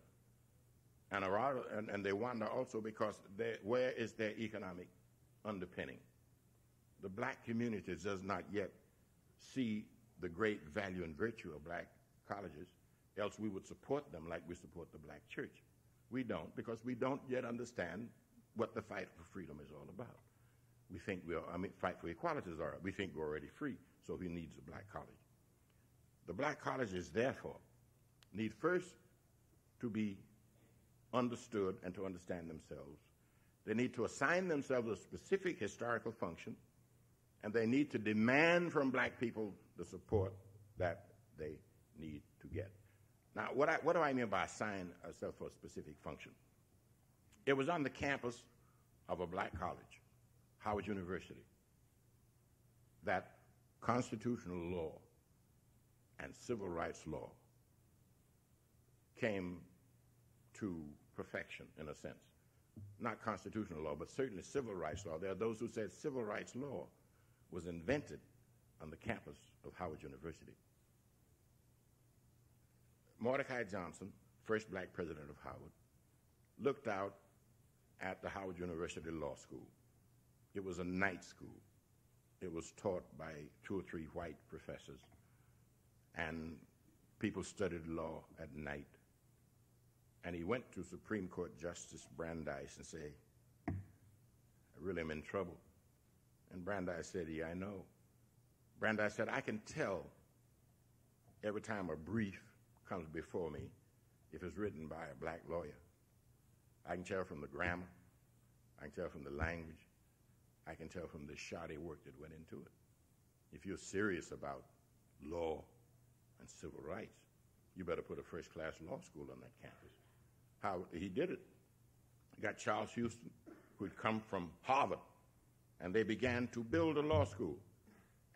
And, and, and they wander also because where is their economic underpinning? The black community does not yet see the great value and virtue of black colleges, else we would support them like we support the black church. We don't because we don't yet understand what the fight for freedom is all about. We think we are, I mean, fight for all right. We think we're already free, so who needs a black college. The black colleges, therefore, need first to be understood and to understand themselves. They need to assign themselves a specific historical function and they need to demand from black people the support that they need to get. Now, what, I, what do I mean by assign ourselves for a specific function? It was on the campus of a black college, Howard University, that constitutional law and civil rights law came to perfection, in a sense. Not constitutional law, but certainly civil rights law. There are those who said civil rights law was invented on the campus of Howard University. Mordecai Johnson, first black president of Howard, looked out at the Howard University Law School. It was a night school. It was taught by two or three white professors, and people studied law at night. And he went to Supreme Court Justice Brandeis and said, I really am in trouble. And Brandeis said, Yeah, I know. Brandeis said, I can tell every time a brief comes before me if it's written by a black lawyer. I can tell from the grammar, I can tell from the language, I can tell from the shoddy work that went into it. If you're serious about law and civil rights, you better put a first class law school on that campus. How he did it. He got Charles Houston, who had come from Harvard, and they began to build a law school.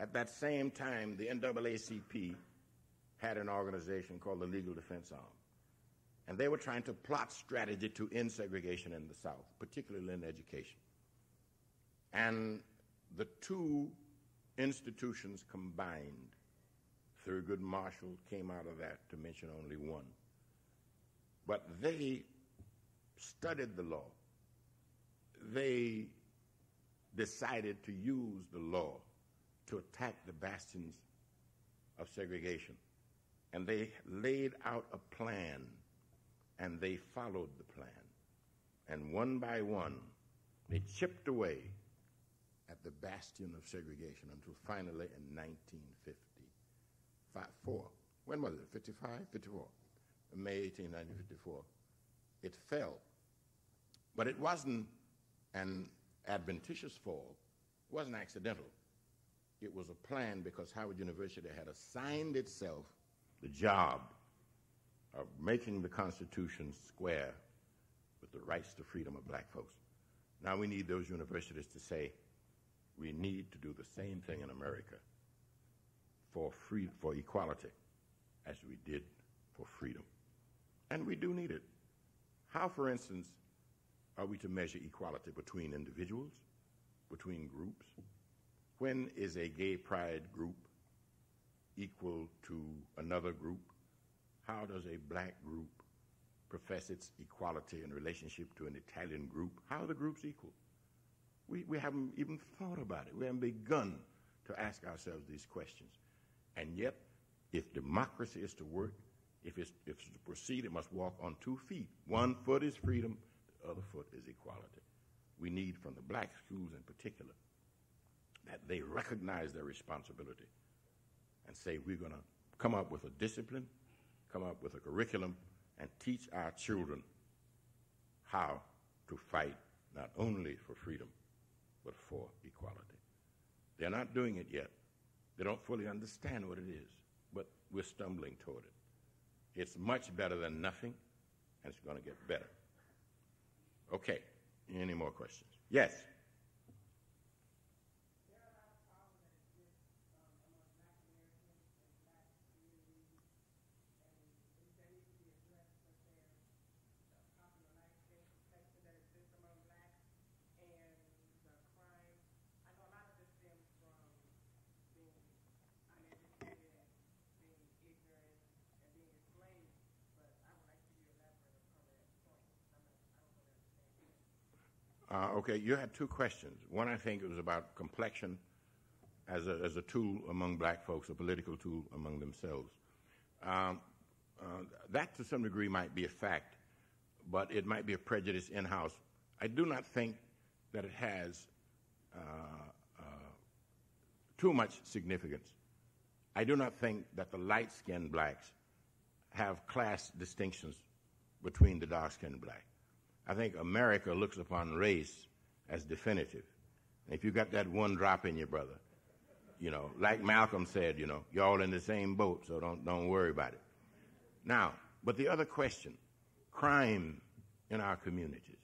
At that same time, the NAACP had an organization called the Legal Defense Arm. And they were trying to plot strategy to end segregation in the South, particularly in education. And the two institutions combined, Thurgood Marshall came out of that, to mention only one. But they studied the law. They decided to use the law to attack the bastions of segregation And they laid out a plan, and they followed the plan. And one by one, they chipped away at the bastion of segregation until finally in 1954, when was it, 55, 54? May 18, 1954, it fell. But it wasn't an adventitious fall, wasn't accidental. It was a plan because Howard University had assigned itself the job of making the Constitution square with the rights to freedom of black folks. Now we need those universities to say, we need to do the same thing in America for free for equality as we did for freedom. And we do need it. How, for instance, are we to measure equality between individuals, between groups? When is a gay pride group equal to another group? How does a black group profess its equality in relationship to an Italian group? How are the groups equal? We, we haven't even thought about it. We haven't begun to ask ourselves these questions. And yet, if democracy is to work, if it's, if it's to proceed, it must walk on two feet. One foot is freedom, the other foot is equality. We need from the black schools in particular that they recognize their responsibility and say we're going to come up with a discipline, come up with a curriculum, and teach our children how to fight not only for freedom, but for equality. They're not doing it yet. They don't fully understand what it is, but we're stumbling toward it. It's much better than nothing, and it's going to get better. Okay, any more questions? Yes. Okay, you had two questions. One, I think, was about complexion as a, as a tool among black folks, a political tool among themselves. Um, uh, that, to some degree, might be a fact, but it might be a prejudice in house. I do not think that it has uh, uh, too much significance. I do not think that the light skinned blacks have class distinctions between the dark skinned black. I think America looks upon race as definitive. And if you got that one drop in your brother, you know, like Malcolm said, you know, you're all in the same boat, so don't, don't worry about it. Now, but the other question crime in our communities,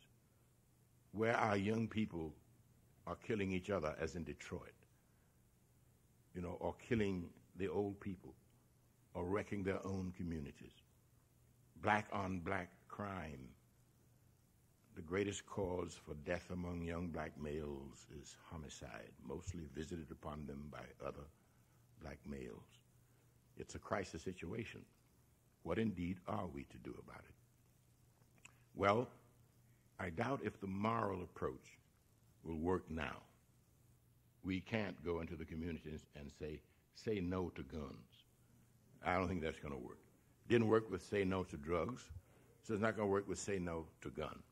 where our young people are killing each other, as in Detroit, you know, or killing the old people, or wrecking their own communities. Black on black crime the greatest cause for death among young black males is homicide, mostly visited upon them by other black males. It's a crisis situation. What indeed are we to do about it? Well, I doubt if the moral approach will work now. We can't go into the communities and say, say no to guns. I don't think that's going to work. Didn't work with say no to drugs, so it's not going to work with say no to guns.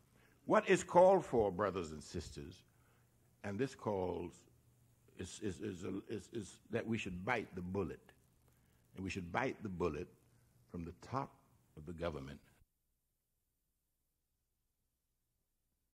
What is called for, brothers and sisters, and this calls is, is, is, is, is that we should bite the bullet. And we should bite the bullet from the top of the government